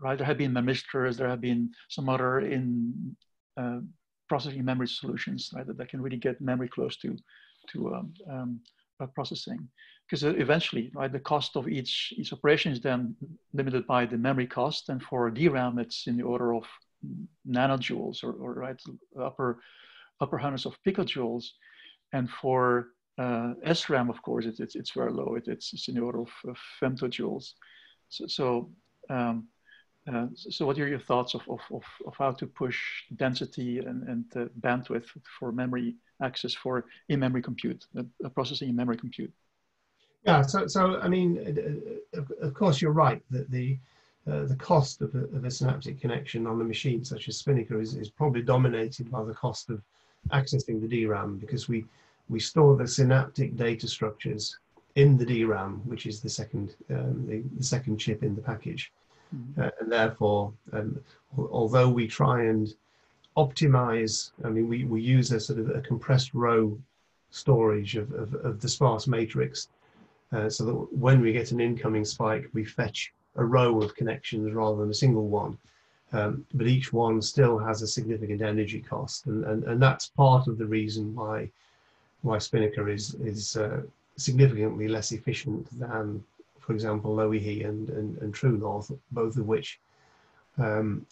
right, there have been memristors, there have been some other in uh, processing memory solutions, right, that, that can really get memory close to, to um, um, processing. Because uh, eventually, right, the cost of each, each operation is then limited by the memory cost. And for DRAM, it's in the order of nanojoules or, or right, upper, upper hundreds of picojoules. And for uh, SRAM, of course, it, it's, it's very low. It, it's, it's in the order of, of femtojoules. So, so, um, uh, so what are your thoughts of, of, of, of how to push density and, and uh, bandwidth for memory access for in-memory compute, uh, processing in-memory compute? Yeah, so, so I mean, uh, of course, you're right that the uh, the cost of a, of a, synaptic connection on a machine such as Spinnaker is, is probably dominated by the cost of accessing the DRAM because we we store the synaptic data structures in the DRAM, which is the second um, the, the, second chip in the package, mm-hmm. uh, and therefore, um, although we try and optimize, I mean, we, we use a sort of a compressed row storage of, of, of the sparse matrix, uh, so that when we get an incoming spike, we fetch a row of connections rather than a single one. Um, but each one still has a significant energy cost, and, and, and that's part of the reason why why Spinnaker is is uh, significantly less efficient than, for example, Loihi and, and, and True North, both of which um,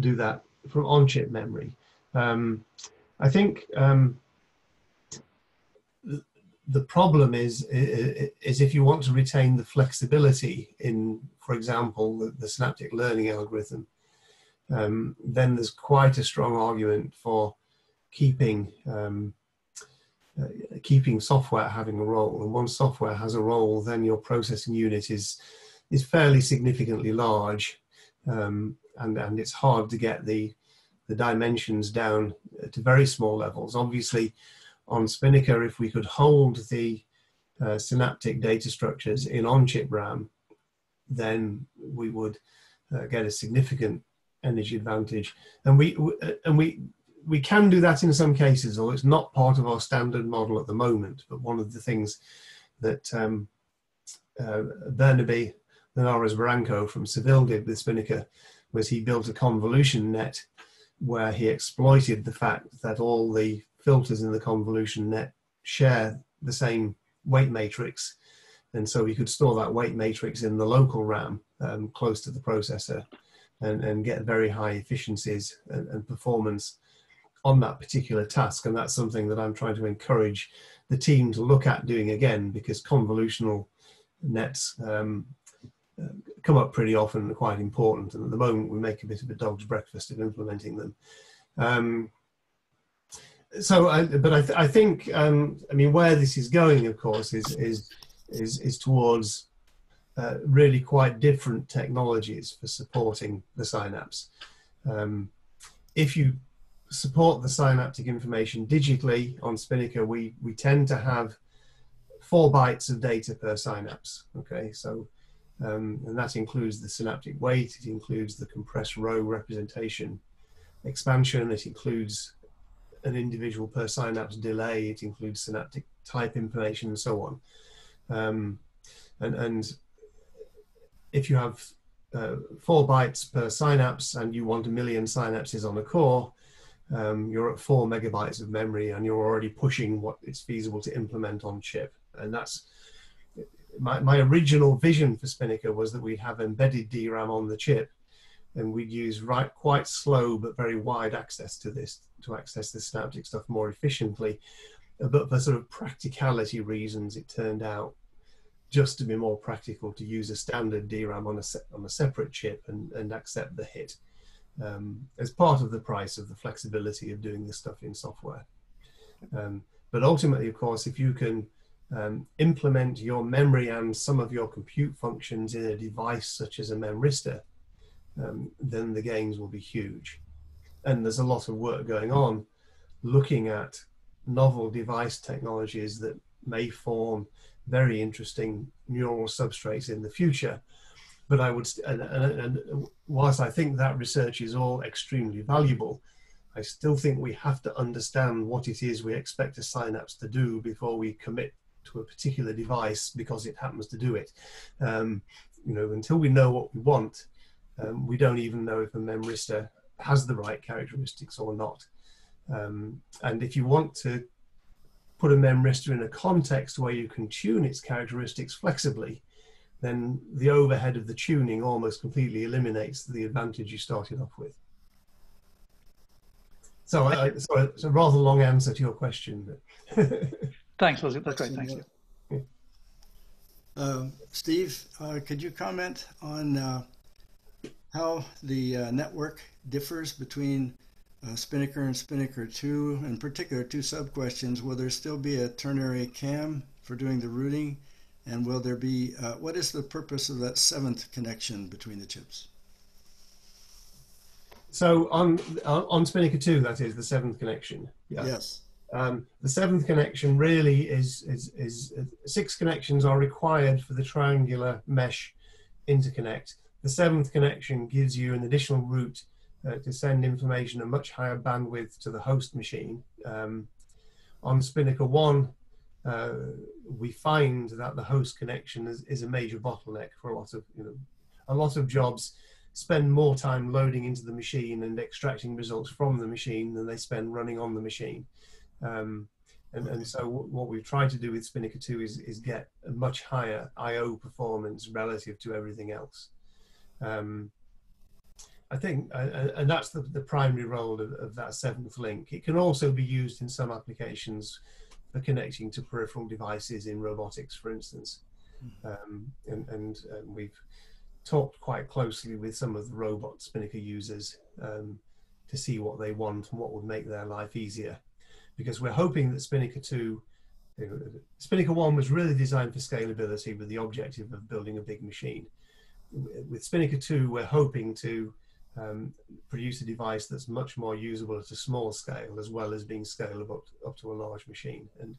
do that from on-chip memory. Um, I think um, the, problem is, is if you want to retain the flexibility in, for example, the, the synaptic learning algorithm, um, then there's quite a strong argument for keeping um, uh, keeping software having a role. And once software has a role, then your processing unit is is fairly significantly large, um, and and it's hard to get the the dimensions down to very small levels. Obviously, on Spinnaker, if we could hold the uh, synaptic data structures in on-chip RAM, then we would uh, get a significant energy advantage. And we and we we can do that in some cases, although it's not part of our standard model at the moment. But one of the things that um, uh, Bernabe Linares Barranco from Seville did with Spinnaker was he built a convolution net where he exploited the fact that all the filters in the convolution net share the same weight matrix. And so he could store that weight matrix in the local RAM um, close to the processor and, and get very high efficiencies and, and performance on that particular task. And that's something that I'm trying to encourage the team to look at doing again because convolutional nets um, come up pretty often and quite important. And at the moment, we make a bit of a dog's breakfast of implementing them. Um, so, I, but I, th I think, um, I mean, where this is going, of course, is is is, is towards uh, really quite different technologies for supporting the synapse. Um, if you support the synaptic information digitally on Spinnaker, we, we tend to have four bytes of data per synapse. Okay, so um, and that includes the synaptic weight, it includes the compressed row representation expansion, it includes an individual per synapse delay, it includes synaptic type information and so on. Um, and, and if you have uh, four bytes per synapse and you want a million synapses on a core, um, you're at four megabytes of memory and you're already pushing what it's feasible to implement on chip. And that's my, my original vision for Spinnaker was that we'd have embedded DRAM on the chip and we'd use right quite slow but very wide access to this to access the synaptic stuff more efficiently. But for sort of practicality reasons, it turned out just to be more practical to use a standard DRAM on a, se on a separate chip and, and accept the hit um, as part of the price of the flexibility of doing this stuff in software. Um, but ultimately, of course, if you can um, implement your memory and some of your compute functions in a device such as a memristor, um, then the gains will be huge. And there's a lot of work going on looking at novel device technologies that may form very interesting neural substrates in the future. But I would, and, and, and whilst I think that research is all extremely valuable, I still think we have to understand what it is we expect a synapse to do before we commit to a particular device because it happens to do it. Um, you know, until we know what we want, um, we don't even know if a memristor has the right characteristics or not. Um, and if you want to put a memristor in a context where you can tune its characteristics flexibly, then the overhead of the tuning almost completely eliminates the advantage you started off with. So, so it's a rather long answer to your question. Thanks, That's great. Thank you. Uh, Steve, uh, could you comment on uh, how the uh, network differs between uh, Spinnaker and Spinnaker 2. In particular, two sub questions. Will there still be a ternary CAM for doing the routing? And will there be, uh, what is the purpose of that seventh connection between the chips? So on on Spinnaker 2, that is the seventh connection. Yeah. Yes. Um, the seventh connection really is, is, is uh, six connections are required for the triangular mesh interconnect. The seventh connection gives you an additional route uh, to send information at much higher bandwidth to the host machine. Um, on Spinnaker 1, uh, we find that the host connection is, is, a major bottleneck for a lot of, you know, a lot of jobs spend more time loading into the machine and extracting results from the machine than they spend running on the machine. Um, and, and, so what we've tried to do with Spinnaker 2 is, is get a much higher I.O. performance relative to everything else. Um, I think, and that's the, the primary role of, of, that seventh link. It can also be used in some applications for connecting to peripheral devices in robotics, for instance. Hmm. Um, and, and um, we've talked quite closely with some of the robot Spinnaker users um, to see what they want and what would make their life easier. Because we're hoping that Spinnaker 2, you know, Spinnaker 1 was really designed for scalability with the objective of building a big machine. With Spinnaker 2, we're hoping to um, produce a device that's much more usable at a small scale as well as being scalable up to, up to a large machine. And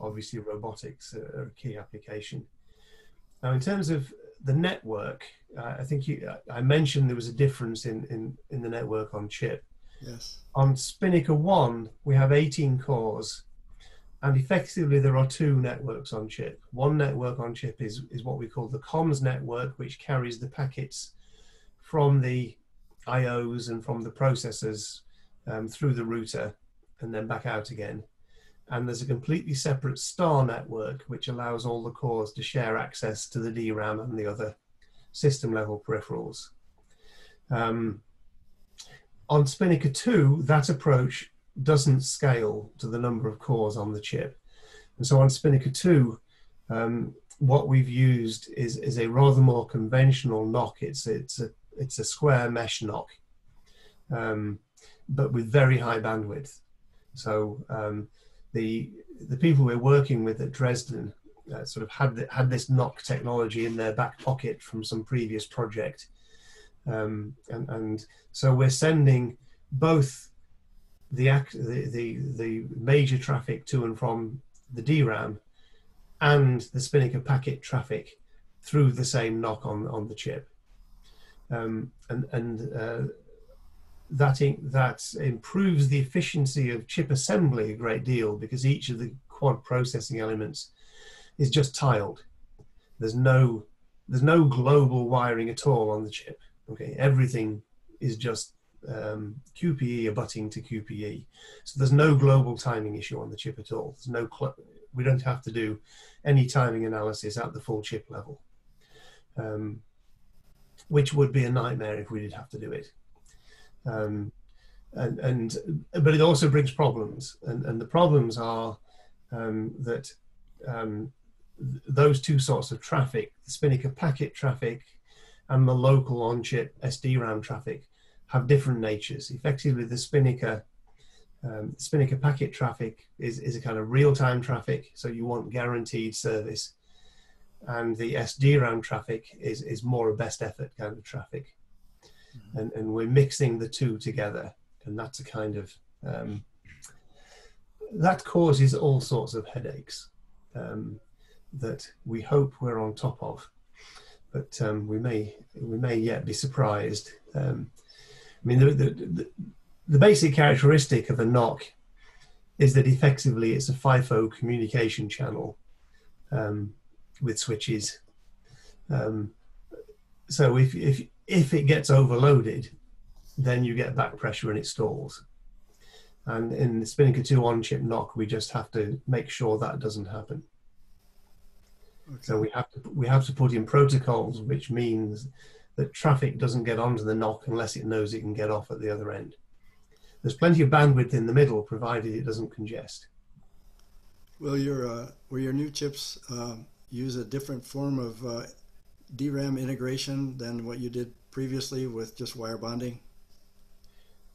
obviously robotics are, a key application. Now in terms of the network, uh, I think you, I mentioned there was a difference in, in, in the network on chip. Yes. On Spinnaker 1, we have 18 cores and effectively there are two networks on chip. One network on chip is, is what we call the comms network, which carries the packets from the IOs and from the processors um, through the router and then back out again. And there's a completely separate star network which allows all the cores to share access to the DRAM and the other system level peripherals. Um, on Spinnaker 2, that approach doesn't scale to the number of cores on the chip. And so on Spinnaker 2, um, what we've used is, is a rather more conventional NOC. It's, it's a it's a square mesh NOC, um, but with very high bandwidth. So um, the the people we're working with at Dresden uh, sort of had the, had this NOC technology in their back pocket from some previous project, um, and and so we're sending both the, the the the major traffic to and from the DRAM and the Spinnaker packet traffic through the same NOC on on the chip um, and, and uh, that, that improves the efficiency of chip assembly a great deal because each of the quad processing elements is just tiled. There's no there's no global wiring at all on the chip. Okay, everything is just um, QPE abutting to QPE. So there's no global timing issue on the chip at all. There's no we don't have to do any timing analysis at the full chip level, um, which would be a nightmare if we did have to do it. Um, and, and but it also brings problems, and, and the problems are um, that um, th those two sorts of traffic, the Spinnaker packet traffic and the local on-chip SDRAM traffic, have different natures. Effectively, the Spinnaker um, Spinnaker packet traffic is, is a kind of real-time traffic, so you want guaranteed service. And the SDRAM traffic is, is more a best effort kind of traffic. Mm -hmm. And, and we're mixing the two together, and that's a kind of, um, that causes all sorts of headaches um, that we hope we're on top of. But um, we may we may yet be surprised. Um, I mean, the, the, the, the basic characteristic of a NOC is that effectively it's a FIFO communication channel um, with switches. Um, so if, if, if it gets overloaded, then you get back pressure and it stalls. And in the Spinnaker 2 on-chip NOC, we just have to make sure that doesn't happen. Okay. So we have to we have to put in protocols, which means that traffic doesn't get onto the NOC unless it knows it can get off at the other end. There's plenty of bandwidth in the middle, provided it doesn't congest. Will your uh, will your new chips uh, use a different form of uh, DRAM integration than what you did previously with just wire bonding?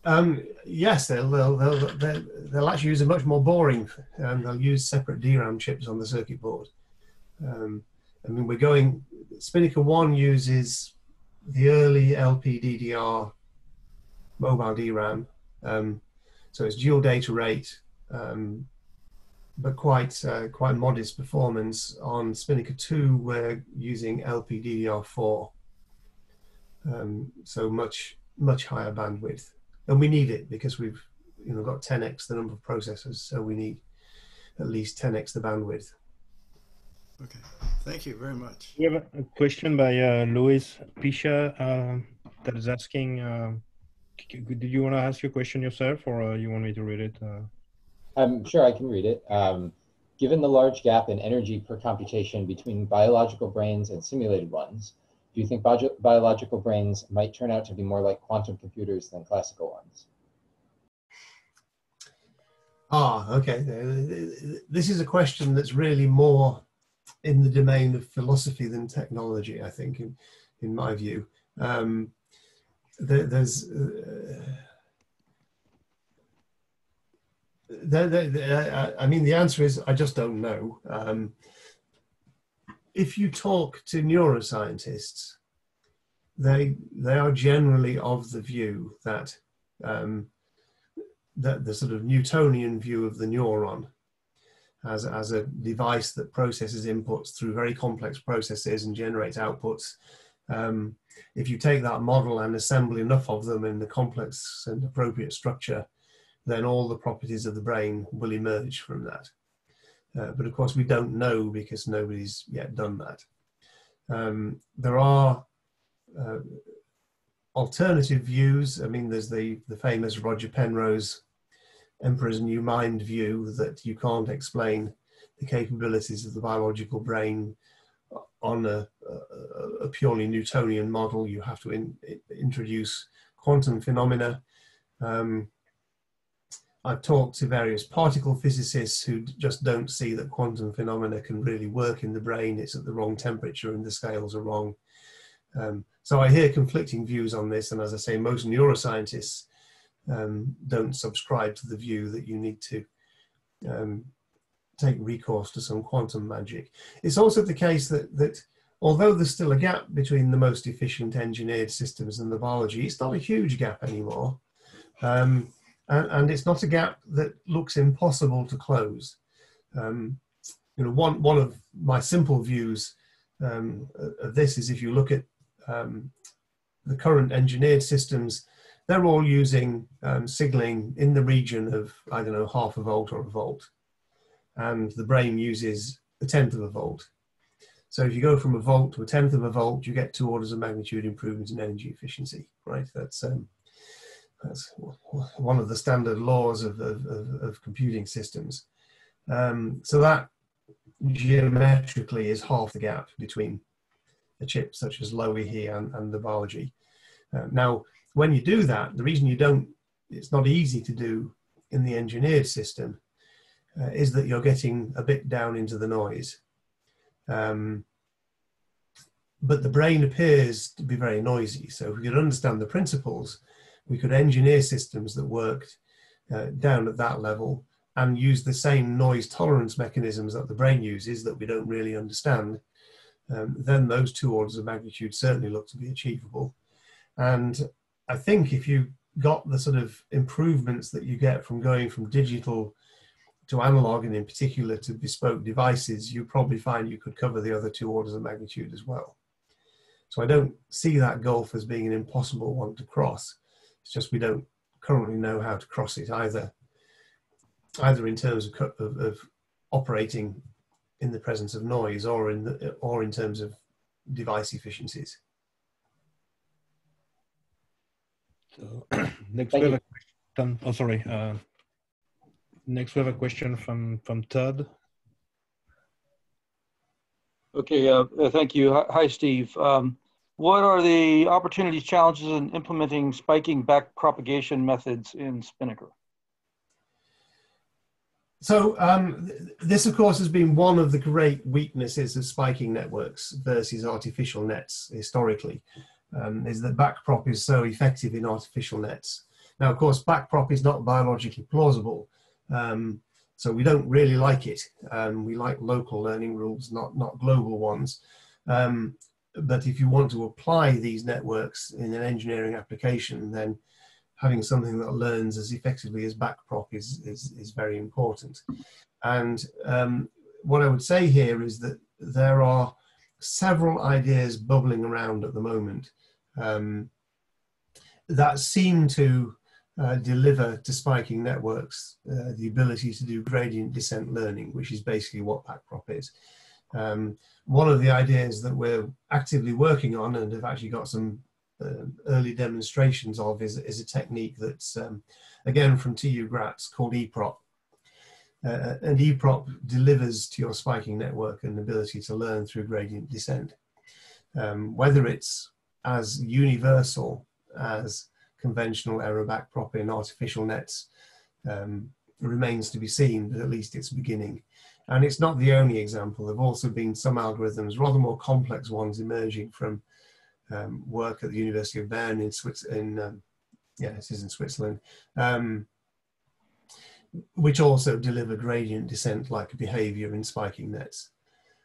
Um, yes, they'll, they'll, they'll, they'll, actually use a much more boring, um, they'll use separate DRAM chips on the circuit board. Um, I mean, we're going, Spinnaker 1 uses the early LPDDR mobile DRAM um, so it's dual data rate, um, but quite uh, quite modest performance. On Spinnaker 2, we're using LPDDR4, um, so much much higher bandwidth, and we need it because we've you know got 10x the number of processors, so we need at least 10x the bandwidth. Okay, thank you very much. We have a question by uh, Louis Pisha uh, that is asking uh, did you want to ask your question yourself or uh, you want me to read it? Uh... I'm sure I can read it. Um, given the large gap in energy per computation between biological brains and simulated ones, do you think bi biological brains might turn out to be more like quantum computers than classical ones? Ah, okay. This is a question that's really more in the domain of philosophy than technology, I think, in, in my view. Um, there's uh, there, there, I mean, the answer is I just don't know. Um, if you talk to neuroscientists, they they are generally of the view that um, that the sort of Newtonian view of the neuron as as a device that processes inputs through very complex processes and generates outputs um, if you take that model and assemble enough of them in the complex and appropriate structure, then all the properties of the brain will emerge from that. Uh, but of course, we don't know because nobody's yet done that. Um, there are uh, alternative views. I mean, there's the, the famous Roger Penrose Emperor's New Mind view that you can't explain the capabilities of the biological brain on a, a, a, purely Newtonian model. You have to in, introduce quantum phenomena. Um, I've talked to various particle physicists who just don't see that quantum phenomena can really work in the brain. It's at the wrong temperature and the scales are wrong. Um, so I hear conflicting views on this. And as I say, most neuroscientists um, don't subscribe to the view that you need to um, take recourse to some quantum magic. It's also the case that, that although there's still a gap between the most efficient engineered systems and the biology, it's not a huge gap anymore. Um, and, and, it's not a gap that looks impossible to close. Um, you know, one, one of my simple views um, of this is if you look at um, the current engineered systems, they're all using um, signaling in the region of, I don't know, half a volt or a volt and the brain uses a tenth of a volt. So if you go from a volt to a tenth of a volt, you get two orders of magnitude improvement in energy efficiency, right? That's um, that's one of the standard laws of, of, of, computing systems. Um, so that geometrically is half the gap between a chip such as Loihi and, and the biology. Uh, now, when you do that, the reason you don't, it's not easy to do in the engineered system, uh, is that you're getting a bit down into the noise. Um, but the brain appears to be very noisy. So if we could understand the principles, we could engineer systems that worked uh, down at that level and use the same noise tolerance mechanisms that the brain uses that we don't really understand, um, then those two orders of magnitude certainly look to be achievable. And I think if you got the sort of improvements that you get from going from digital to analog and in particular to bespoke devices, you probably find you could cover the other two orders of magnitude as well. So I don't see that gulf as being an impossible one to cross. It's just we don't currently know how to cross it either, either in terms of, of, of operating in the presence of noise or in the, or in terms of device efficiencies. So next we have a question. Oh, sorry. Uh, next we have a question from from Todd. Okay. Uh, thank you. Hi, Steve. Um, what are the opportunities, challenges in implementing spiking back propagation methods in SpiNNaker? So um, this, of course, has been one of the great weaknesses of spiking networks versus artificial nets historically, um, is that backprop is so effective in artificial nets. Now, of course, backprop is not biologically plausible, um, so we don't really like it. Um, we like local learning rules, not, not global ones. Um, but if you want to apply these networks in an engineering application, then having something that learns as effectively as backprop is, is, is very important. And um, what I would say here is that there are several ideas bubbling around at the moment um, that seem to uh, deliver to spiking networks uh, the ability to do gradient descent learning, which is basically what backprop is. Um, one of the ideas that we're actively working on and have actually got some uh, early demonstrations of is, is a technique that's, um, again, from TU Graz called EPROP. Uh, and EPROP delivers to your spiking network an ability to learn through gradient descent. Um, whether it's as universal as conventional error backprop in artificial nets um, remains to be seen, but at least it's beginning. And it's not the only example. There have also been some algorithms, rather more complex ones, emerging from um, work at the University of Bern in Switzerland. Um, yeah, this is in Switzerland, um, which also deliver gradient descent-like behavior in spiking nets.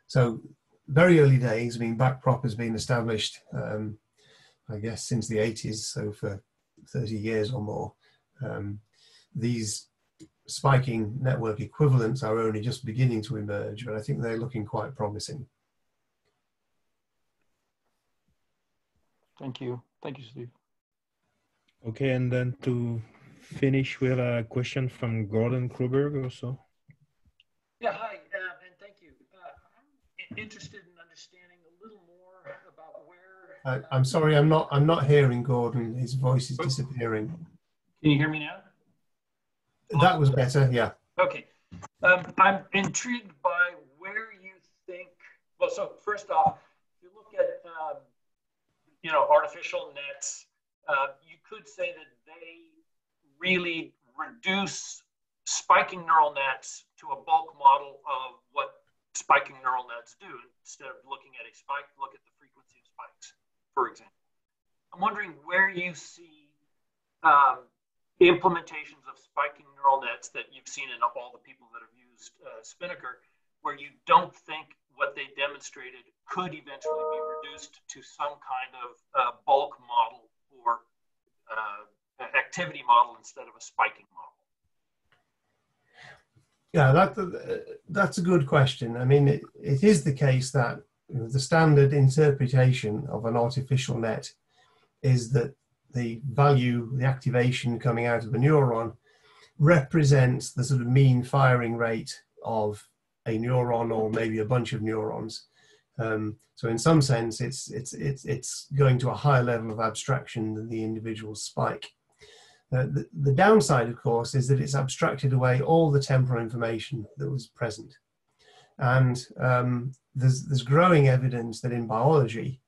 So very early days. I mean, backprop has been established, um, I guess, since the 80s, so for 30 years or more. Um, these spiking network equivalents are only just beginning to emerge, but I think they're looking quite promising. Thank you. Thank you, Steve. Okay, and then to finish, we have a question from Gordon Kruberg also. Yeah, hi, uh, and thank you. Uh, I'm interested in understanding a little more about where. I, am sorry, I'm not. I'm not hearing Gordon. His voice is disappearing. Can you hear me now? That was better, yeah. Okay. Um, I'm intrigued by where you think, well, so first off, if you look at, um, you know, artificial nets, uh, you could say that they really reduce spiking neural nets to a bulk model of what spiking neural nets do. Instead of looking at a spike, look at the frequency of spikes, for example. I'm wondering where you see um, implementations of spiking neural nets that you've seen in all the people that have used uh, SpiNNaker, where you don't think what they demonstrated could eventually be reduced to some kind of uh, bulk model or uh, activity model instead of a spiking model? Yeah, that, that's a good question. I mean, it, it is the case that the standard interpretation of an artificial net is that the value, the activation coming out of a neuron represents the sort of mean firing rate of a neuron or maybe a bunch of neurons Um, so in some sense, it's, it's, it's, it's going to a higher level of abstraction than the individual spike. Uh, the, the downside, of course, is that it's abstracted away all the temporal information that was present. And um, there's, there's growing evidence that in biology,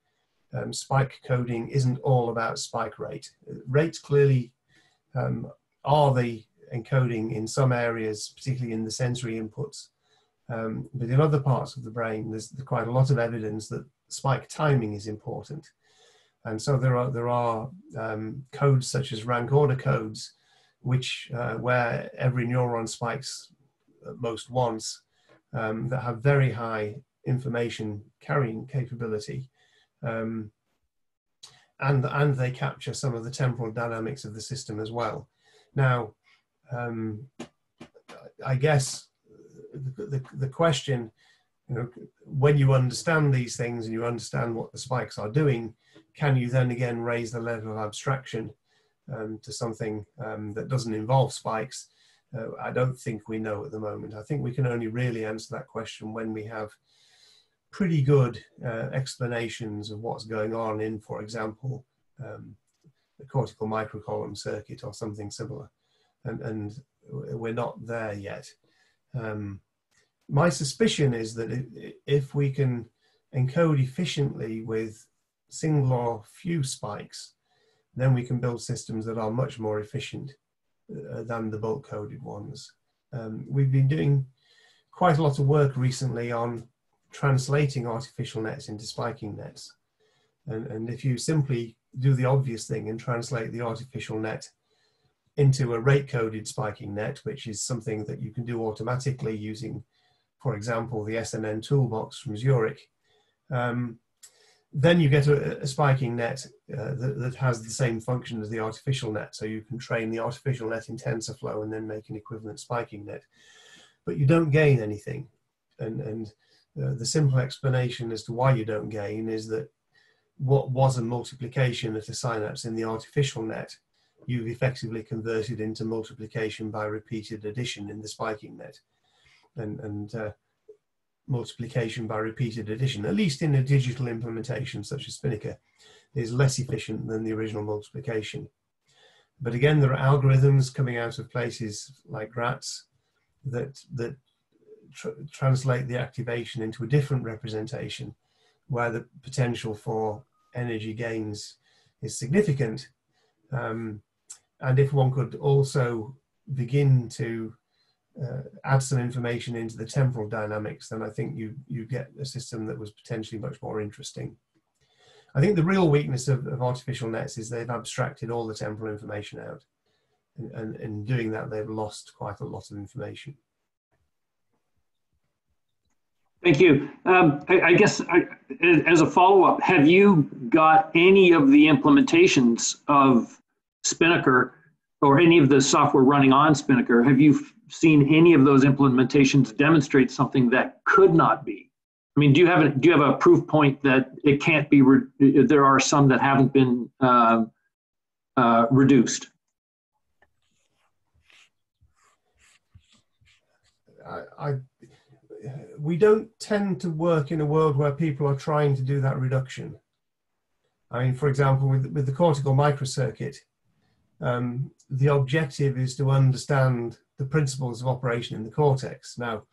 um, spike coding isn't all about spike rate. Rates clearly um, are the encoding in some areas, particularly in the sensory inputs. Um, but in other parts of the brain, there's quite a lot of evidence that spike timing is important. And so there are, there are um, codes such as rank order codes, which uh, where every neuron spikes at most once, um, that have very high information carrying capability. Um, and, and they capture some of the temporal dynamics of the system as well. Now, um, I guess the, the, the, question, you know, when you understand these things and you understand what the spikes are doing, can you then again raise the level of abstraction um, to something um, that doesn't involve spikes? Uh, I don't think we know at the moment. I think we can only really answer that question when we have pretty good uh, explanations of what's going on in, for example, um, the cortical microcolumn circuit or something similar and, and we're not there yet. Um, my suspicion is that if we can encode efficiently with single or few spikes, then we can build systems that are much more efficient uh, than the bulk coded ones. Um, we've been doing quite a lot of work recently on translating artificial nets into spiking nets. And, and if you simply do the obvious thing and translate the artificial net into a rate coded spiking net, which is something that you can do automatically using, for example, the SNN toolbox from Zurich. Um, then you get a, a spiking net uh, that, that, has the same function as the artificial net. So you can train the artificial net in TensorFlow and then make an equivalent spiking net. But you don't gain anything. And, and uh, the simple explanation as to why you don't gain is that what was a multiplication at a synapse in the artificial net you've effectively converted into multiplication by repeated addition in the spiking net. And, and uh, multiplication by repeated addition, at least in a digital implementation such as SpiNNaker, is less efficient than the original multiplication. But again, there are algorithms coming out of places like Graz that, that tr translate the activation into a different representation where the potential for energy gains is significant. Um, and if one could also begin to uh, add some information into the temporal dynamics, then I think you, you get a system that was potentially much more interesting. I think the real weakness of, of artificial nets is they've abstracted all the temporal information out. And, and in doing that, they've lost quite a lot of information. Thank you. Um, I, I, guess I, as a follow-up, have you got any of the implementations of SpiNNaker or any of the software running on SpiNNaker, have you seen any of those implementations demonstrate something that could not be? I mean, do you have a, do you have a proof point that it can't be? Re- there are some that haven't been uh, uh, reduced. I, I, we don't tend to work in a world where people are trying to do that reduction. I mean, for example, with with the cortical microcircuit, um, the objective is to understand the principles of operation in the cortex. Now,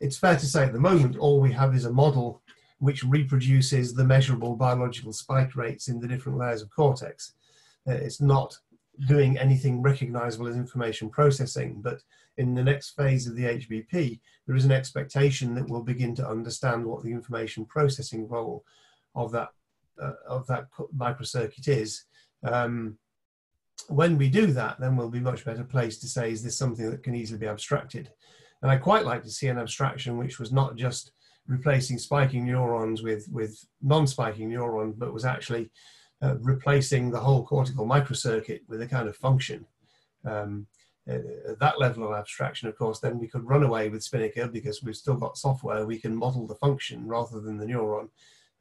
it's fair to say at the moment all we have is a model which reproduces the measurable biological spike rates in the different layers of cortex. Uh, it's not doing anything recognizable as information processing, but in the next phase of the HBP, there is an expectation that we'll begin to understand what the information processing role of that uh, of that microcircuit is. Um, when we do that, then we'll be much better placed to say, is this something that can easily be abstracted? And I quite like to see an abstraction which was not just replacing spiking neurons with, with non-spiking neurons, but was actually uh, replacing the whole cortical microcircuit with a kind of function. Um, at that level of abstraction, of course, then we could run away with SpiNNaker because we've still got software. We can model the function rather than the neuron.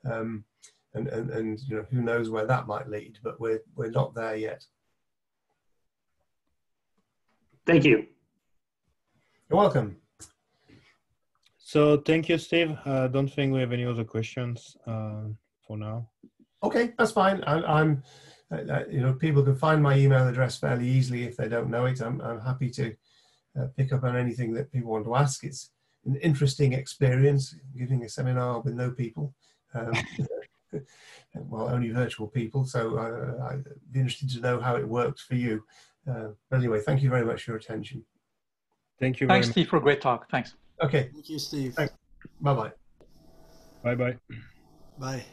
Um, and, and, and you know, who knows where that might lead, but we're, we're not there yet. Thank you. You're welcome. So thank you, Steve. I don't think we have any other questions uh, for now. Okay, that's fine. I, I'm, uh, uh, you know, people can find my email address fairly easily if they don't know it. I'm, I'm happy to uh, pick up on anything that people want to ask. It's an interesting experience giving a seminar with no people. Um, well, only virtual people. So uh, I'd be interested to know how it worked for you. Uh, but anyway, thank you very much for your attention. Thank you. Thanks, very Steve, for a great talk. Thanks. Okay, Thank you, Steve. Thanks. bye bye. Bye bye. Bye.